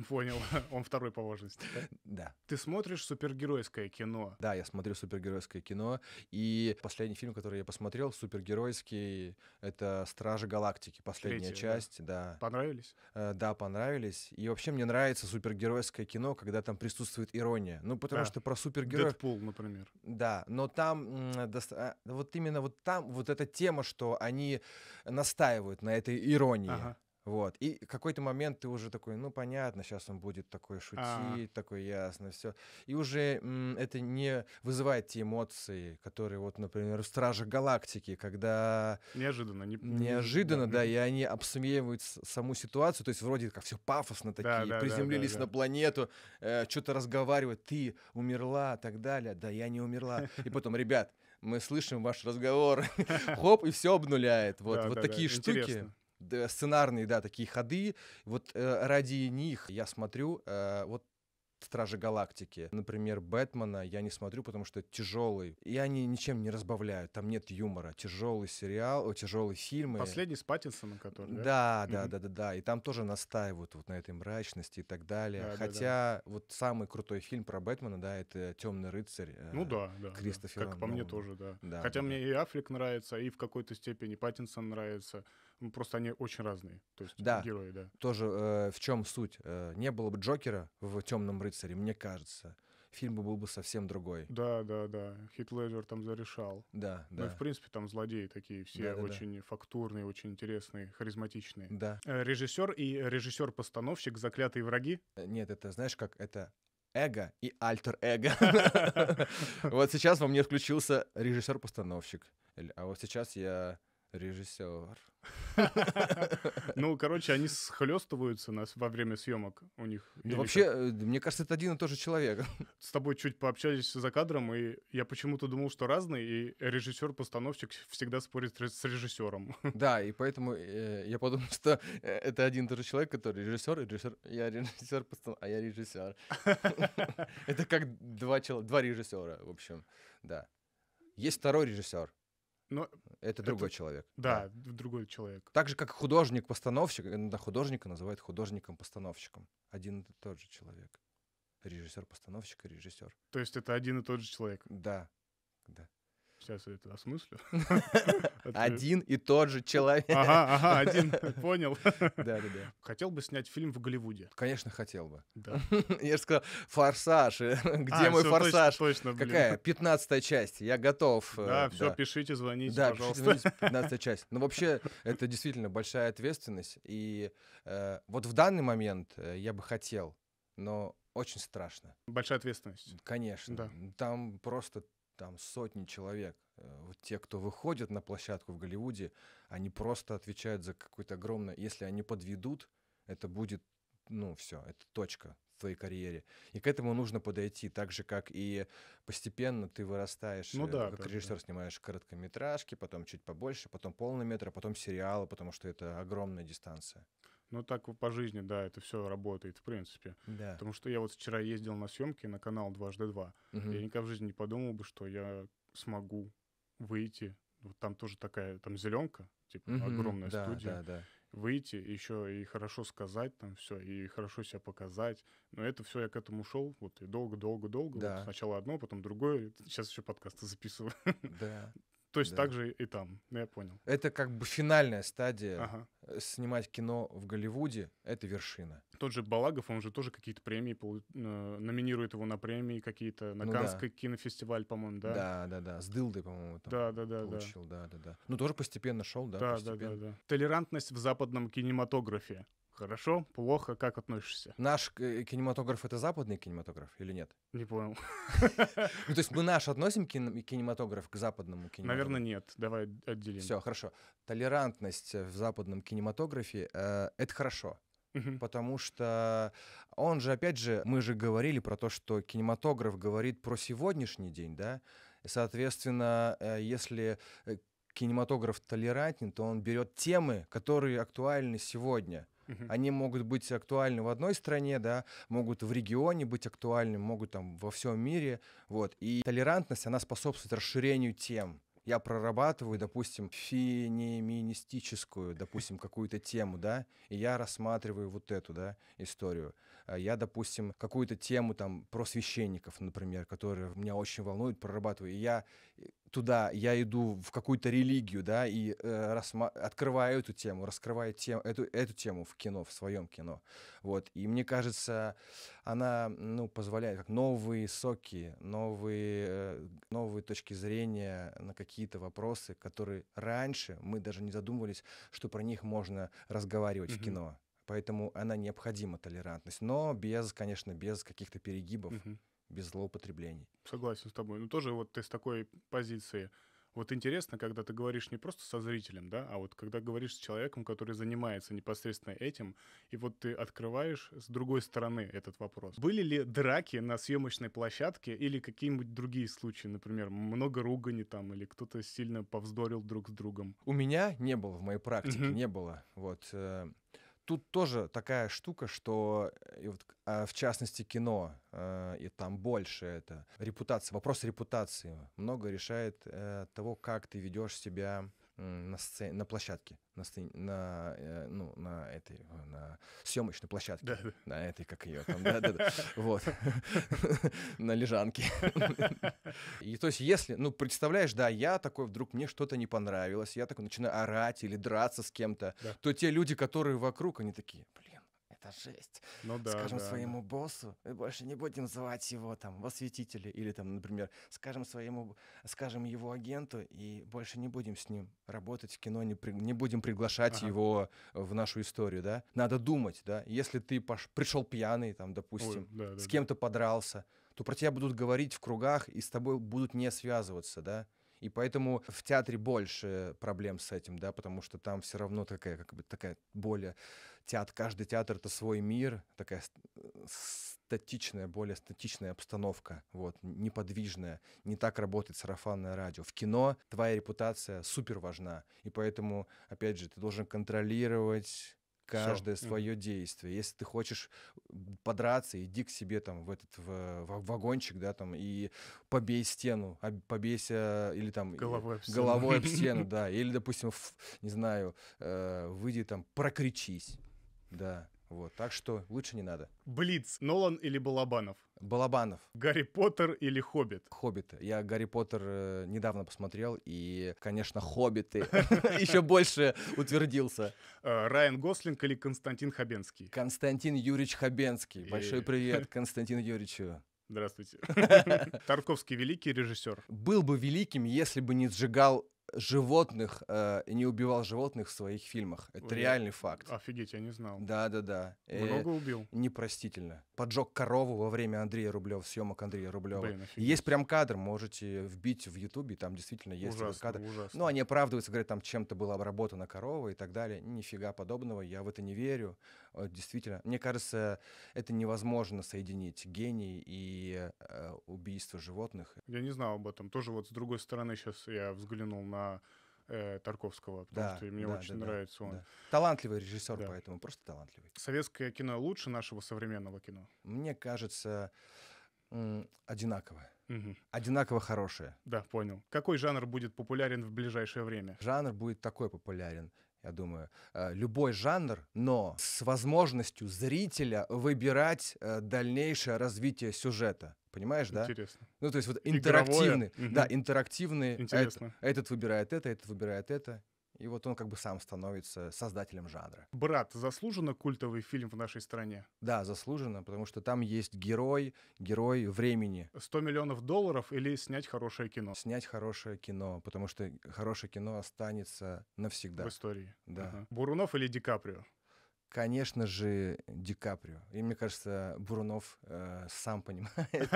Понял. Он второй по важности. да? Да. Ты смотришь супергеройское кино. Да, я смотрю супергеройское кино, и последний фильм, который я посмотрел, супергеройский, это «Стражи Галактики», последняя Третий, да. часть, да. Понравились? Э, Да, понравились. И вообще мне нравится супергеройское кино, когда там присутствует ирония. Ну, потому Да. что про супергероев... Дэдпул, например. Да, но там а, вот именно вот там вот эта тема, что они настаивают на этой иронии. Ага. Вот. И какой-то момент ты уже такой, ну понятно, сейчас он будет такой шутить, А. такой ясно, все. И уже м, это не вызывает те эмоции, которые вот, например, в Стражах Галактики, когда Неожиданно. Не, не- неожиданно, да, мгм. и они обсмеивают саму ситуацию, то есть вроде как все пафосно такие, Да, да, да, приземлились да, на да. планету, что-то разговаривают, ты умерла, так далее, да, я не умерла. И потом, ребят, мы слышим ваш разговор, хоп, и все обнуляет. Вот, Да, вот да, да, такие штуки да, сценарные, да, такие ходы. Вот э, ради них я смотрю, э, вот Стражи Галактики. Например, Бэтмена я не смотрю, потому что тяжелый. И они ничем не разбавляют. Там нет юмора. Тяжелый сериал, о, тяжелый фильм. Последний с Паттинсоном, который, да? Да, да, Мгм. да, да, да. И там тоже настаивают вот на этой мрачности и так далее. Да, да, да. Хотя вот самый крутой фильм про Бэтмена, да, это Темный рыцарь. Ну э, да, да. да. Кристофера Как по мне тоже, да. Да, Хотя да, мне и Аффлек нравится, и в какой-то степени Паттинсон нравится. Ну, Просто они очень разные. То есть Да. герои, да. тоже э, в чем суть? Э, не было бы Джокера в Темном рыцаре, мне кажется, фильм бы был бы совсем другой. Да, да, да. Хит Леджер там зарешал. Да, Ну и да. в принципе там злодеи такие все Да-да-да. очень фактурные, очень интересные, харизматичные. Да. Э, Режиссер и режиссер-постановщик «Заклятые враги». Э, Нет, это знаешь как? Это эго и альтер-эго. Вот сейчас во мне включился режиссер-постановщик. А вот сейчас я режиссер. Ну, короче, они схлестываются нас во время съемок у них. Да Или вообще, э, мне кажется, это один и тот же человек. С тобой чуть пообщались за кадром, и я почему-то думал, что разные, и режиссер-постановщик всегда спорит с режиссером. Да, и поэтому э, я подумал, что э, это один и тот же человек, который режиссер, и режиссер, я режиссер, а я режиссер. Это как два, чел- два режиссера, в общем, да. Есть второй режиссер, Но это другой человек. да, д- другой человек. Так же, как художник-постановщик, иногда художника называют художником-постановщиком. Один и тот же человек. Режиссер-постановщик и режиссер. То есть это один и тот же человек. Да, да. Сейчас я это осмыслю. Один и тот же человек. Ага, ага, один, понял. Да, да, да. Хотел бы снять фильм в Голливуде. Конечно, хотел бы. Да. Я же сказал, форсаж. Где А, мой форсаж? Точно. Какая? Пятнадцатая часть. Я готов. э, Да, все, пишите, звоните, Да, пожалуйста. пишите, пятнадцатая часть. Но вообще, это действительно большая ответственность. И э, вот в данный момент э, я бы хотел, но очень страшно. Большая ответственность. Конечно. Да. Там просто там сотни человек. Э, Вот те, кто выходит на площадку в Голливуде, они просто отвечают за какое-то огромное... Если они подведут, это будет, ну, все, это точка в твоей карьере. И к этому нужно подойти, так же, как и постепенно ты вырастаешь, Ну э, да, как да, режиссер да. снимаешь короткометражки, потом чуть побольше, потом полный метр, а потом сериалы, потому что это огромная дистанция. Ну, так вот по жизни, да, это все работает, в принципе. Да. Потому что я вот вчера ездил на съемки на канал «Дважды два». Мгм. Я никогда в жизни не подумал бы, что я смогу выйти. Вот там тоже такая, там зеленка, типа Мгм. огромная Да, студия. Да, да. Выйти, еще и хорошо сказать там все, и хорошо себя показать. Но это все я к этому шел, вот и долго-долго-долго. Вот Да. сначала одно, потом другое. Сейчас еще подкасты записываю. Да. То есть Да. так же и там, ну, я понял. Это как бы финальная стадия. Ага. Снимать кино в Голливуде — это вершина. Тот же Балагов, он же тоже какие-то премии, э, номинирует его на премии какие-то, на Ну да. Каннский кинофестиваль, по-моему, да? Да, да, да. С дылдой, по-моему, там Да, да, да, да. получил. Да, да, да. Ну, тоже постепенно шел, да, Да, да, постепенно. да, да. Толерантность в западном кинематографе. Хорошо? Плохо? Как относишься? Наш кинематограф — это западный кинематограф или нет? Не понял. Ну, то есть мы наш относим кинематограф к западному кинематографу? Наверное, нет. Давай отделим. Все, хорошо. Толерантность в западном кинематографе э, это хорошо, потому что он же, опять же, мы же говорили про то, что кинематограф говорит про сегодняшний день, да, и, соответственно, э, если э, кинематограф толерантен, то он берет темы, которые актуальны сегодня. Мгм. Они могут быть актуальны в одной стране, да, могут в регионе быть актуальны, могут там во всем мире, вот. И толерантность, она способствует расширению тем. Я прорабатываю, допустим, феминистическую, допустим, какую-то тему, да, и я рассматриваю вот эту, да, историю. А Я, допустим, какую-то тему там про священников, например, которые меня очень волнуют, прорабатываю. И я э, туда, я иду в какую-то религию, да, и э, рассма- открываю эту тему, раскрываю тем, эту, эту тему в кино, в своем кино. Вот. И мне кажется, она, ну, позволяет как новые соки, новые, э, новые точки зрения на какие-то вопросы, которые раньше мы даже не задумывались, что про них можно разговаривать в Мгм. кино. Поэтому она необходима, толерантность. Но без, конечно, без каких-то перегибов, Мгм. без злоупотреблений. Согласен с тобой. Ну, тоже вот ты с такой позиции. Вот интересно, когда ты говоришь не просто со зрителем, да, а вот когда говоришь с человеком, который занимается непосредственно этим, и вот ты открываешь с другой стороны этот вопрос. Были ли драки на съемочной площадке или какие-нибудь другие случаи, например, много ругани там, или кто-то сильно повздорил друг с другом? У меня не было, в моей практике Мгм. не было. Вот. Тут тоже такая штука, что э, вот, а, в частности кино, э, и там больше это репутация, вопрос репутации много решает э, того, как ты ведешь себя на сцене, на площадке, на, сцене, на, э, ну, на этой, э, на съемочной площадке, Да, да. на этой, как ее там, да-да-да, вот, на лежанке. И то есть, если, ну, представляешь, да, я такой, вдруг мне что-то не понравилось, я такой начинаю орать или драться с кем-то, Да. то те люди, которые вокруг, они такие, блин, это жесть. Ну да, скажем да, да. своему боссу, мы больше не будем звать его там в осветители, или там, например, скажем своему, скажем его агенту, и больше не будем с ним работать в кино, не, при- не будем приглашать Ага. его в нашу историю, да. Надо думать, да, если ты пош- пришел пьяный, там, Ой, допустим, да, да, с да. кем-то подрался, то про тебя будут говорить в кругах и с тобой будут не связываться, да. И поэтому в театре больше проблем с этим, да, потому что там все равно такая, как бы такая более театр, каждый театр это свой мир, такая э, статичная, более статичная обстановка, вот, неподвижная, не так работает сарафанное радио. В кино твоя репутация супер важна, и поэтому, опять же, ты должен контролировать каждое Мгм. свое действие. Если ты хочешь подраться, иди к себе там в этот в, в вагончик, да, там и побей стену, об- побейся или там Головой об стену. головой об стену, да, или, допустим, в- не знаю, э, выйди там, прокричись, да, вот. Так что лучше не надо. Блиц, Нолан или Балабанов? Балабанов. Гарри Поттер или Хоббит? Хоббиты. Я Гарри Поттер э, недавно посмотрел, и, конечно, хоббиты еще больше утвердился. Э, Райан Гослинг или Константин Хабенский? Константин Юрьевич Хабенский. Большой привет Константину Юрьевичу. Здравствуйте. Тарковский великий режиссер. Был бы великим, если бы не сжигал животных э, не убивал животных в своих фильмах. Это Ой, реальный факт. Офигеть, я не знал. Да-да-да. Э, Много убил. Непростительно. Поджег корову во время Андрея Рублева, съемок Андрея Рублева. Блин, офигеть. Есть прям кадр, можете вбить в Ютубе, там действительно есть ужасно, кадр. ужасно. Ну, они оправдываются, говорят, там чем-то была обработана корова и так далее. Нифига подобного, я в это не верю. Э, Действительно, мне кажется, это невозможно соединить гений и э, убийство животных. Я не знал об этом. Тоже вот с другой стороны сейчас я взглянул на э, Тарковского, потому Да, что мне да, очень да, да, нравится он. да. Талантливый режиссер, Да. поэтому просто талантливый. Советское кино лучше нашего современного кино? Мне кажется, одинаково. Мгм. одинаково хорошие. Да, понял. Какой жанр будет популярен в ближайшее время? Жанр будет такой популярен, я думаю. Э, Любой жанр, но с возможностью зрителя выбирать э, дальнейшее развитие сюжета. Понимаешь, да? Интересно. Ну, то есть вот Игровое. интерактивный. Мгм. Да, интерактивный. а Интересно. эт- Этот выбирает это, этот выбирает это. И вот он как бы сам становится создателем жанра. «Брат» заслуженно культовый фильм в нашей стране? Да, заслуженно, потому что там есть герой, герой времени. 100 миллионов долларов или снять хорошее кино Снять хорошее кино, потому что хорошее кино останется навсегда. в истории? Да. Ага. Бурунов или Ди Каприо? Конечно же, Ди Каприо. И мне кажется, Бурунов э, сам понимает,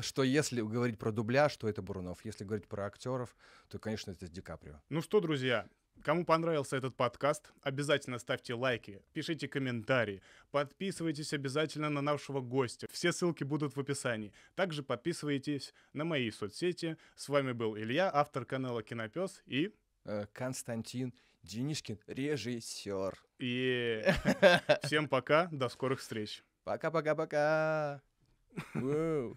что если говорить про дубляж, то это Бурунов. Если говорить про актеров, то, конечно, это Ди Каприо. Ну что, друзья, кому понравился этот подкаст, обязательно ставьте лайки, пишите комментарии, подписывайтесь обязательно на нашего гостя. Все ссылки будут в описании. Также подписывайтесь на мои соцсети. С вами был Илья, автор канала Кинопес и... Э, Константин Денискин, режиссер. и всем пока, до скорых встреч. Пока-пока-пока.